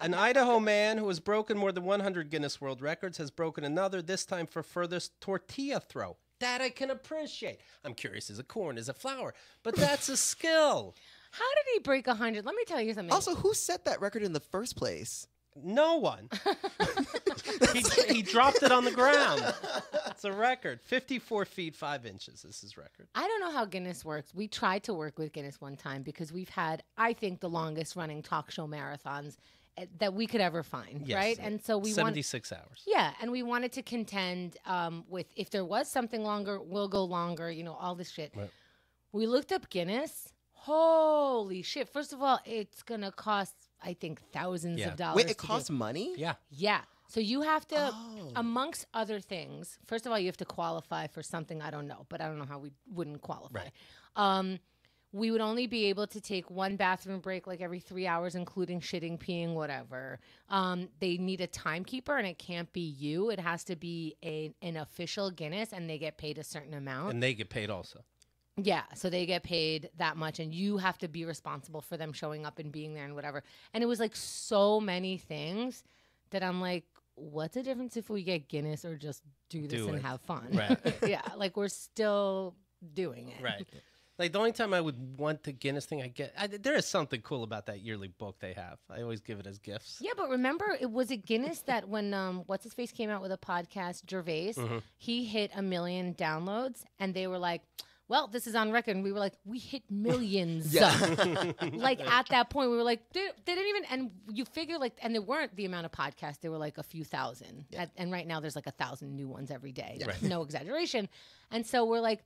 An Idaho man who has broken more than 100 Guinness World Records has broken another, this time for furthest tortilla throw. That I can appreciate. I'm curious, is it corn? Is it flour? But that's a skill. How did he break hundred? Let me tell you something. also, who set that record in the first place? No one. he, he dropped it on the ground. It's a record. 54 feet 5 inches This is his record. I don't know how Guinness works. We tried to work with Guinness one time because we've had, I think, the longest running talk show marathons eh, that we could ever find, Yes. right? And so we want, 76 hours. yeah, and we wanted to contend um, with if there was something longer, we'll go longer. You know, all this shit. Right. We looked up Guinness. Holy shit! First of all, it's gonna cost, I think, thousands Yeah. of dollars. Wait, it to do. costs money? Yeah. Yeah. So you have to, Oh. amongst other things, first of all, you have to qualify for something I don't know, but I don't know how we wouldn't qualify. Right. Um, we would only be able to take one bathroom break like every three hours, including shitting, peeing, whatever. Um, they need a timekeeper, and it can't be you. It has to be a, an official Guinness, and they get paid a certain amount. And they get paid also. Yeah, so they get paid that much, and you have to be responsible for them showing up and being there and whatever. And it was like so many things that I'm like, what's the difference if we get Guinness or just do this Do and it. have fun? Right. yeah, like we're still doing it. Right. Like the only time I would want the Guinness thing, I get I, there is something cool about that yearly book they have. I always give it as gifts. Yeah, but remember, it was a Guinness that when um, what's his face came out with a podcast, Gervais, Mm-hmm. he hit a million downloads, and they were like, "Well, this is on record." And we were like, "We hit millions. like at that point, we were like, they, they didn't even. And you figure like, and there weren't the amount of podcasts. There were like a few thousand, At- and right now there's like a thousand new ones every day. Right. No exaggeration. And so we're like.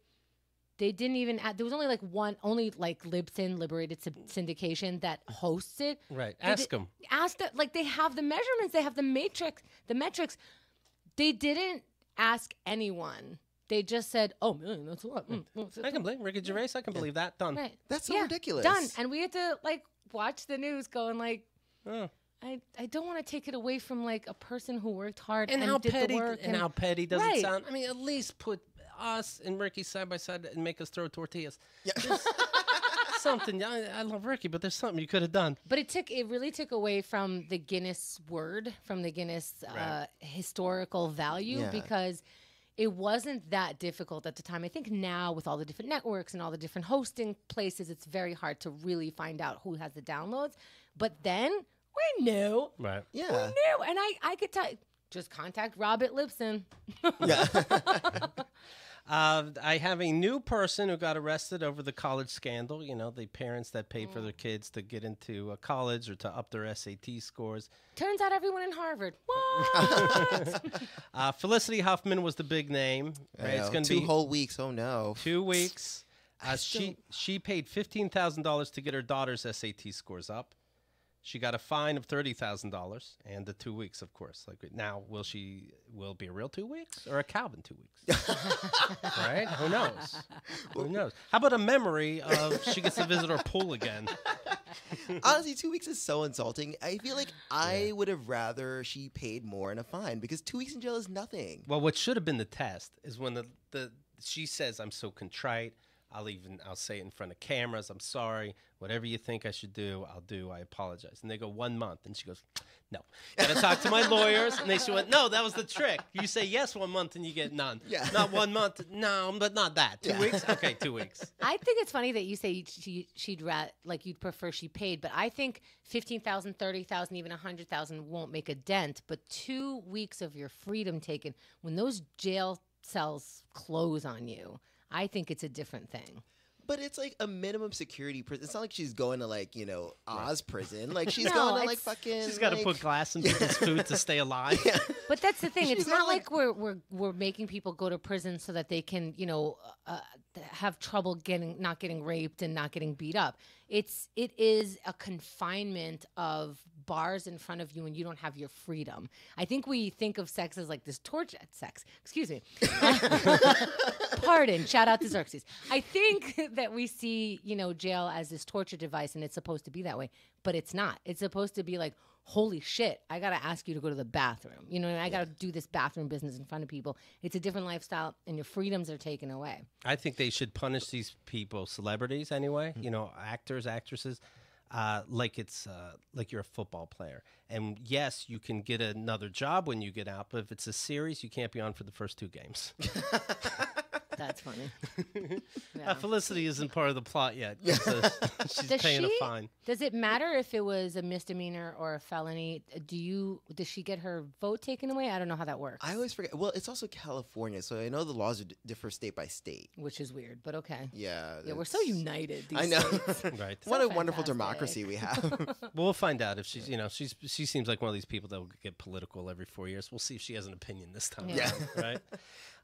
They didn't even. Add, there was only like one, only like Libsyn, Liberated Syn- Syndication, that hosts it Right. They Ask did- them. ask that like they have the measurements they have the matrix the metrics they didn't ask anyone they just said oh man that's a lot Mm, mm, I can believe Ricky Gervais. I can believe that. Done. right That's so Yeah, ridiculous. done and we had to like watch the news going like Oh. I, I don't want to take it away from like a person who worked hard And, and, how did petty the work and, how petty does it sound? I mean, at least put us and Ricky side by side and make us throw tortillas. Yeah. something. I, I love Ricky, but there's something you could have done. But it took it really took away from the Guinness word, from the Guinness uh, historical value Yeah. because it wasn't that difficult at the time. I think now with all the different networks and all the different hosting places, it's very hard to really find out who has the downloads. But then we knew, Right. Yeah. We knew, and I I could tell. Just contact Robert Lipson. yeah. Uh, I have a new person who got arrested over the college scandal. You know, the parents that paid for their kids to get into a college or to up their SAT scores. Turns out everyone in Harvard. What? Uh, Felicity Huffman was the big name. Right? It's going to be two be whole weeks. Oh no. two weeks. Uh, she she paid fifteen thousand dollars to get her daughter's SAT scores up. She got a fine of thirty thousand dollars and the two weeks, of course. Like now, will she will it be a real two weeks or a Calvin two weeks? right? Who knows? Who knows? How about a memory of she gets to visit her pool again? Honestly, two weeks is so insulting. I feel like I would have rather she paid more in a fine because two weeks in jail is nothing. Well, what should have been the test is when the, the she says, "I'm so contrite." I'll even I'll say it in front of cameras. I'm sorry. Whatever you think I should do, I'll do. I apologize. And they go one month, and she goes, "No, gotta talk to my lawyers." And they she went, "No, that was the trick. You say yes one month, and you get none. Yeah. not one month. No, but not that. Two Yeah. weeks. Okay, two weeks. I think it's funny that you say she, she'd rat like you'd prefer she paid, but I think 15,000, 30,000, even 100,000 won't make a dent. But two weeks of your freedom taken, when those jail cells close on you, I think it's a different thing. But it's like a minimum security prison. It's not like she's going to like you know Oz prison. Like she's No, going to like it's- fucking. She's got to like- put glass in people's food to stay alive. Yeah. But that's the thing. She's It's not not like- like we're we're we're making people go to prison so that they can, you know, uh, have trouble getting not getting raped and not getting beat up. It's it is a confinement of bars in front of you and you don't have your freedom. I think we think of sex as like this torture sex. Excuse me. Pardon. Shout out to Xerxes. I think that we see, you know, jail as this torture device and it's supposed to be that way, but it's not. It's supposed to be like, holy shit, I got to ask you to go to the bathroom. You know, and I got to do this bathroom business in front of people. It's a different lifestyle and your freedoms are taken away. I think they should punish these people, celebrities anyway. You know, actors, actresses, uh, like it's uh, like you're a football player. And yes, you can get another job when you get out, but if it's a series, you can't be on for the first two games. That's funny. Uh, Felicity isn't part of the plot yet. so she's Does paying she? a fine. Does it matter if it was a misdemeanor or a felony? Do you does she get her vote taken away? I don't know how that works. I always forget. Well, it's also California, so I know the laws are d- differ state by state. which is weird, but okay. Yeah. Yeah, we're so united. These I know. states. Right. what So a wonderful fantastic. democracy we have. Well, we'll find out if she's, you know, she's she seems like one of these people that will get political every four years. We'll see if she has an opinion this time. Yeah. around, right.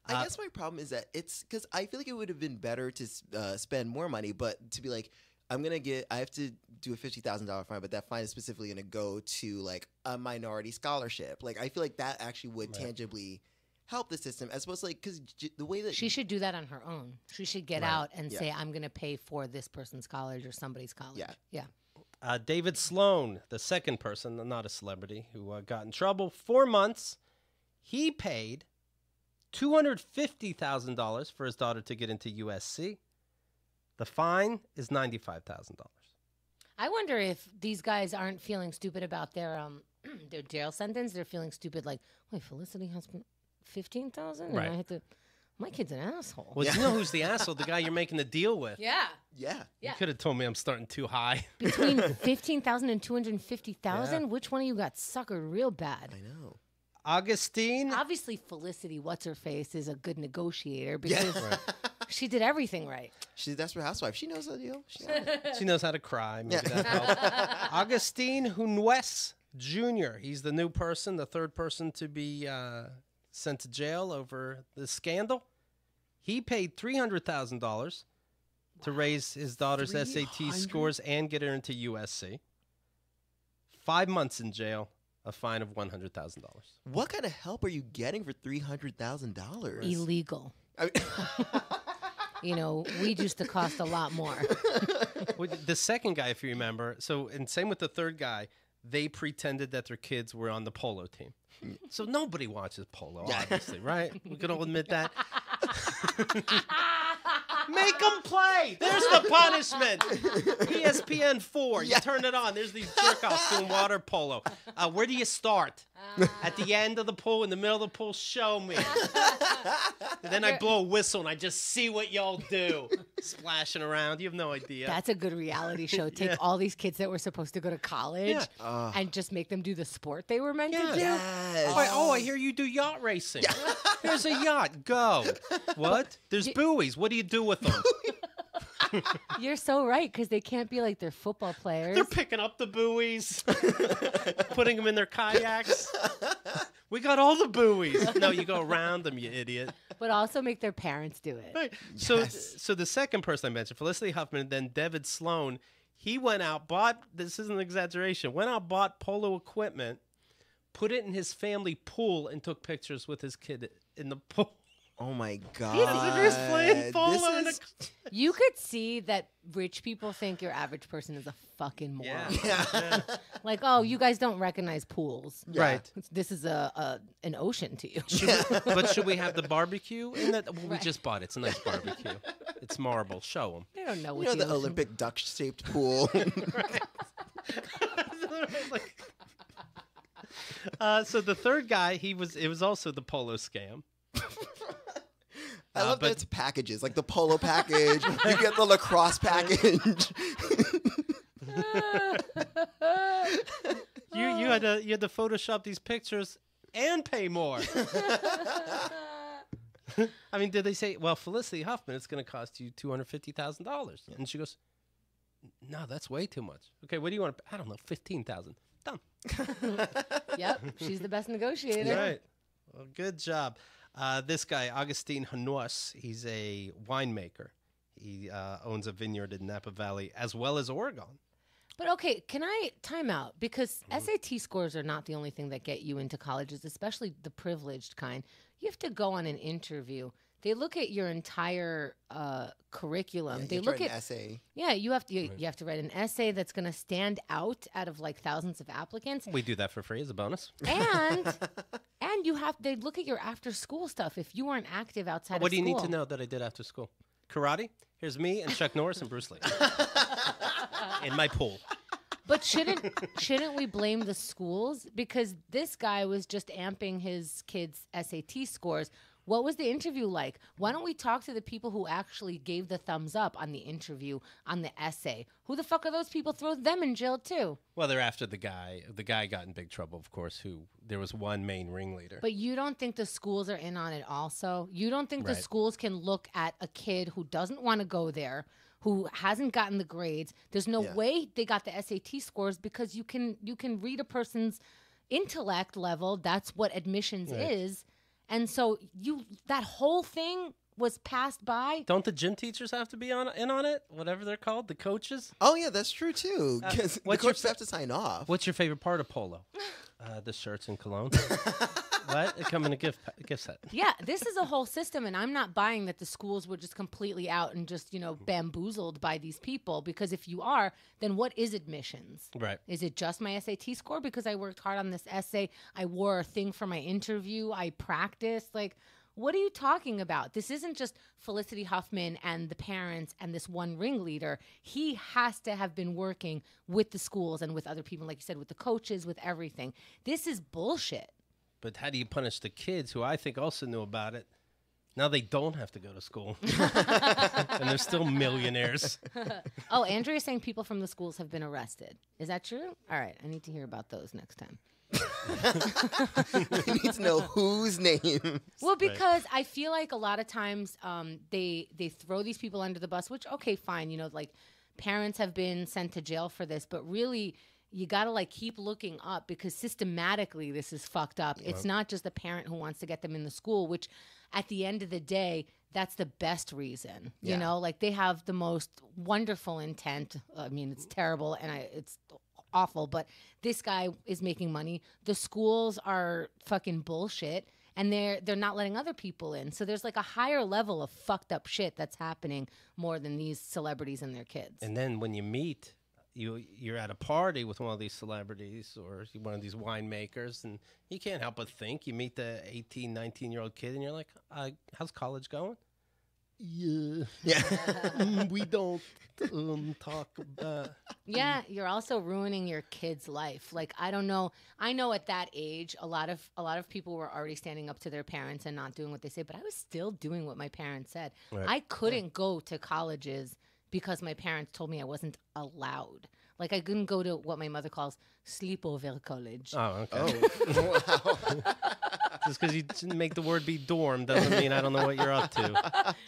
I Uh, guess my problem is that it's because I feel like it would have been better to uh, spend more money, but to be like, I'm gonna get, I have to do a fifty thousand dollar fine, but that fine is specifically gonna go to like a minority scholarship. Like I feel like that actually would Right. tangibly help the system, as opposed to like because j- the way that She should do that on her own. She should get Right. out and Yeah. say, "I'm going to pay for this person's college or somebody's college." Yeah. yeah. Uh, David Sloane, the second person, not a celebrity, who uh, got in trouble four months. He paid two hundred fifty thousand dollars for his daughter to get into USC. The fine is ninety five thousand dollars. I wonder if these guys aren't feeling stupid about their um their jail sentence. They're feeling stupid, like, wait, Felicity has fifteen thousand, and Right. I had to. My kid's an asshole. Well, Yeah. you know who's the asshole? The guy you're making the deal with. yeah, yeah, Yeah. You could have told me I'm starting too high. between 15,000 and 250,000, which one of you got suckered real bad? I know. Augustine. Obviously, Felicity, what's her face, is a good negotiator because Right. she did everything right. She's a desperate housewife. She knows the deal. She knows. She knows how to cry. Maybe Yeah. that helped. Augustine Huneeus Jr. He's the new person, the third person to be uh, sent to jail over the scandal. He paid three hundred thousand dollars to raise his daughter's SAT scores and get her into USC. Five months in jail, a fine of one hundred thousand dollars. what kind of help are you getting for three hundred thousand dollars? Illegal. You know, weed used to cost a lot more. The second guy, if you remember, so and same with the third guy, they pretended that their kids were on the polo team. So nobody watches polo, obviously, right? We can all admit that. Make them play. There's the punishment. ESPN four. You Yeah. turn it on. There's these jerk offs doing water polo. Uh, where do you start? At the end of the pool, in the middle of the pool, show me. and then I blow a whistle and I just see what y'all do. Splashing around. You have no idea. That's a good reality show. Take Yeah. all these kids that were supposed to go to college Yeah. Ugh. and just make them do the sport they were meant Yeah. to do. Yes. Oh, I, oh, I hear you do yacht racing. There's a yacht. Go. What? There's buoys. What do you do with them? You're so right because they can't be like they're football players. They're picking up the buoys, putting them in their kayaks. We got all the buoys. No, you go around them, you idiot. but also make their parents do it. Right. So, Yes. so the second person I mentioned, Felicity Huffman, then David Sloane, he went out, bought. This isn't an exaggeration. Went out, bought polo equipment, put it in his family pool, and took pictures with his kid in the pool. Oh my god. Visitors playing polo This in a- You could see that rich people think your average person is a fucking moron. Yeah. Yeah. Like, oh, you guys don't recognize pools. Right. This is a, a an ocean to you. but should we have the barbecue in that? Well, we Right. just bought it. It's a nice barbecue. It's marble. Show them. They don't know You know the, the ocean- Olympic duck shaped pool. uh, so the third guy, he was. It was also the polo scam. I Uh, love but- that it's packages, like the polo package. you get the lacrosse package. You you had to you had to Photoshop these pictures and pay more. I mean, did they say, well, Felicity Huffman, it's going to cost you two hundred fifty thousand dollars? And she goes, no, that's way too much. Okay, what do you want? I don't know, fifteen thousand. Done. Yep, she's the best negotiator. Right. Well, good job. Uh, this guy, Augustine Huneeus, he's a winemaker. He uh, owns a vineyard in Napa Valley as well as Oregon. But okay, can I time out because SAT scores are not the only thing that get you into colleges, especially the privileged kind. You have to go on an interview. They look at your entire uh, curriculum. Yeah, they you look write at an essay. yeah. You have to you, you have to write an essay that's going to stand out out of like thousands of applicants, We do that for free as a bonus. and and you have they look at your after school stuff. If you weren't active outside, What of do you need to know that I did after school? Karate. Here's me and Chuck Norris and Bruce Lee in my pool. But shouldn't shouldn't we blame the schools because this guy was just amping his kids' SAT scores? What was the interview like? Why don't we talk to the people who actually gave the thumbs up on the interview on the essay? Who the fuck are those people? Throw them in jail too. Well, they're after the guy. The guy got in big trouble, of course. Who there was one main ringleader. But you don't think the schools are in on it also? You don't think the schools can look at a kid who doesn't want to go there, who hasn't gotten the grades? There's no Yeah. way they got the SAT scores because you can you can read a person's intellect level. That's what admissions Right. is. And so you that whole thing was passed by. Don't the gym teachers have to be on in on it? Whatever they're called, the coaches. Oh yeah, that's true too. Uh, the what's your coaches fa- have to sign off. What's your favorite part of polo? Uh, the shirts and cologne. what? It come in a gift pa- gift set. Yeah, this is a whole system, and I'm not buying that the schools were just completely out and just, you know, bamboozled by these people. Because if you are, then what is admissions? Right. Is it just my SAT score because I worked hard on this essay? I wore a thing for my interview. I practiced. Like, what are you talking about? This isn't just Felicity Huffman and the parents and this one ringleader. He has to have been working with the schools and with other people, like you said, with the coaches, with everything. This is bullshit. But how do you punish the kids who I think also knew about it? Now they don't have to go to school, and they're still millionaires. Oh, Andrea's saying people from the schools have been arrested. Is that true? All right, I need to hear about those next time. I need to know whose name. Well, because I feel like a lot of times um, they they throw these people under the bus, which okay, fine, you know, like parents have been sent to jail for this, but really you got to like keep looking up because systematically this is fucked up. It's not just the parent who wants to get them in the school, which at the end of the day, that's the best reason. You know, like they have the most wonderful intent. I mean, it's terrible and I it's awful, but this guy is making money. The schools are fucking bullshit and they're they're not letting other people in. So there's like a higher level of fucked up shit that's happening more than these celebrities and their kids. And then when you meet, you you're at a party with one of these celebrities or one of these winemakers, and you can't help but think you meet the 18, 19 year old kid, and you're like, uh, "How's college going?" Yeah, Yeah. Mm, we don't um, talk about. Yeah, you're also ruining your kid's life. Like I don't know. I know at that age, a lot of a lot of people were already standing up to their parents and not doing what they say, but I was still doing what my parents said. Right. I couldn't go to colleges because my parents told me I wasn't allowed. Like I couldn't go to what my mother calls sleepover college. Oh, okay. Oh, wow. Just because you didn't make the word be dorm doesn't mean I don't know what you're up to.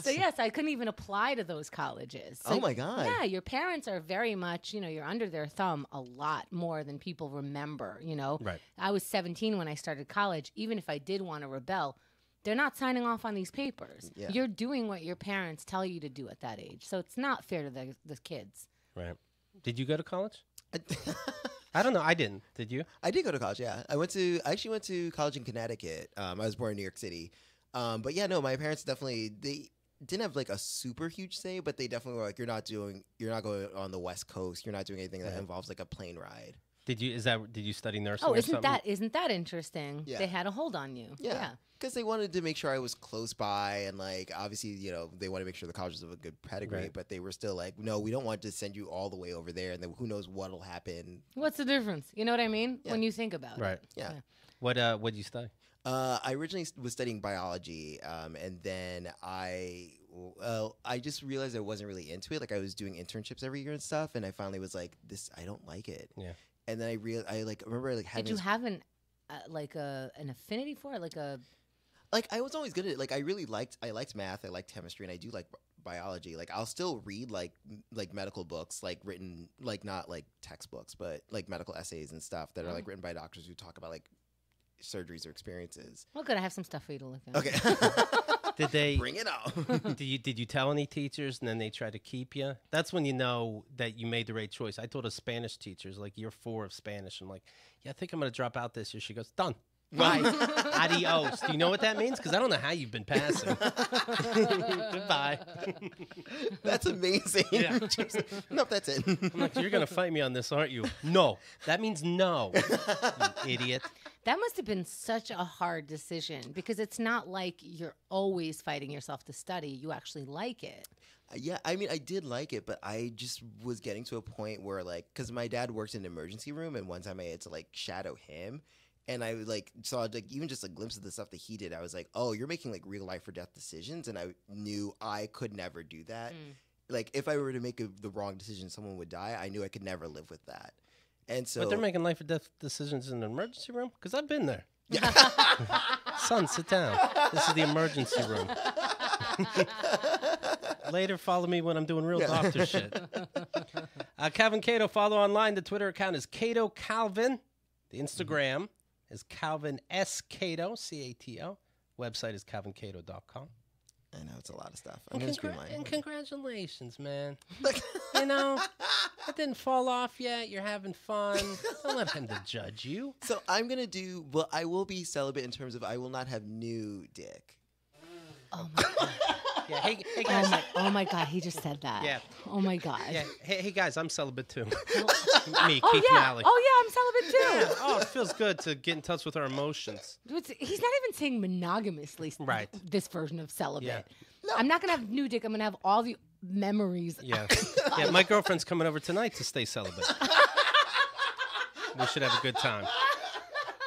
So yes, I couldn't even apply to those colleges. Oh my God. Yeah, your parents are very much, you know, you're under their thumb a lot more than people remember, you know. Right. I was 17 when I started college. Even if I did want to rebel, they're not signing off on these papers. Yeah. You're doing what your parents tell you to do at that age. So it's not fair to the, the kids. Right. Did you go to college? I don't know. I didn't. Did you? I did go to college. Yeah, I went to. I actually went to college in Connecticut. Um, I was born in New York City. Um, but yeah, no, my parents definitely they didn't have like a super huge say, but they definitely were like, "You're not doing. You're not going on the West Coast. You're not doing anything that involves like a plane ride." Did you? Is that? Did you study nursing? Oh, isn't something? that isn't that interesting? Yeah. They had a hold on you. Yeah. Because they wanted to make sure I was close by, and like obviously, you know, they want to make sure the college is of a good pedigree. Right. But they were still like, "No, we don't want to send you all the way over there, and then who knows what'll happen." What's the difference? You know what I mean? Yeah. When you think about Right. it. Right? Yeah. What? Uh. What did you study? Uh, I originally was studying biology, um, and then I, well, I just realized I wasn't really into it. Like I was doing internships every year and stuff, and I finally was like, "This, I don't like it." Yeah. And then I real, I like remember like having Did you this- have an uh, like a an affinity for it? Like a like I was always good at it. Like I really liked, I liked math, I liked chemistry, and I do like biology. Like I'll still read like m- like medical books, like written like not like textbooks, but like medical essays and stuff that are like Oh. written by doctors who talk about like surgeries or experiences. well, good. I have some stuff for you to look at. Okay. Did they? Bring it on. did you? Did you tell any teachers, and then they try to keep you? That's when you know that you made the right choice. I told a Spanish teacher's like year four of Spanish. I'm like, yeah, I think I'm gonna drop out this year. She goes, done. Bye. Adios. Do you know what that means? Because I don't know how you've been passing. Goodbye. That's amazing. Yeah. Just- nope, that's it. I'm like, you're gonna fight me on this, aren't you? No. That means no. You idiot. That must have been such a hard decision because it's not like you're always fighting yourself to study. You actually like it. yeah, I mean, I did like it, but I just was getting to a point where, like, because my dad worked in an emergency room, and one time I had to like shadow him, and I like saw like even just a glimpse of the stuff that he did. I was like, oh, you're making like real life or death decisions, and I knew I could never do that. Mm. Like, if I were to make a, the wrong decision, someone would die. I knew I could never live with that. And so, but they're making life or death decisions in an emergency room? Because I've been there. Son, sit down. This is the emergency room. Later, follow me when I'm doing real Yeah. doctor shit. Uh, Calvin Cato, follow online. The Twitter account is Cato Calvin. The Instagram is Calvin S. Cato, C A T O. Website is calvincato.com. I know it's a lot of stuff. I'm And, gonna congra- streamline. and congratulations, man. You know, it didn't fall off yet. You're having fun. Don't let him to judge you. So I'm gonna do. Well, I will be celibate in terms of I will not have new dick. Oh my god. Yeah. Hey, hey Oh my, oh my god, he just said that. Yeah. Oh my god. Yeah. Hey, hey guys, I'm celibate too. Oh, Me, oh Keith yeah. Malley. Oh yeah, I'm celibate Yeah. too. Oh, it feels good to get in touch with our emotions. It's- He's not even saying monogamously. s- Right. This version of celibate. Yeah. I'm not gonna have new dick. I'm gonna have all the memories. Yeah. Yeah. My girlfriend's coming over tonight to stay celibate. we should have a good time.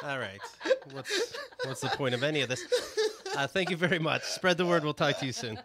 All right. What's what's the point of any of this? Uh, thank you very much. Spread the word. We'll talk to you soon.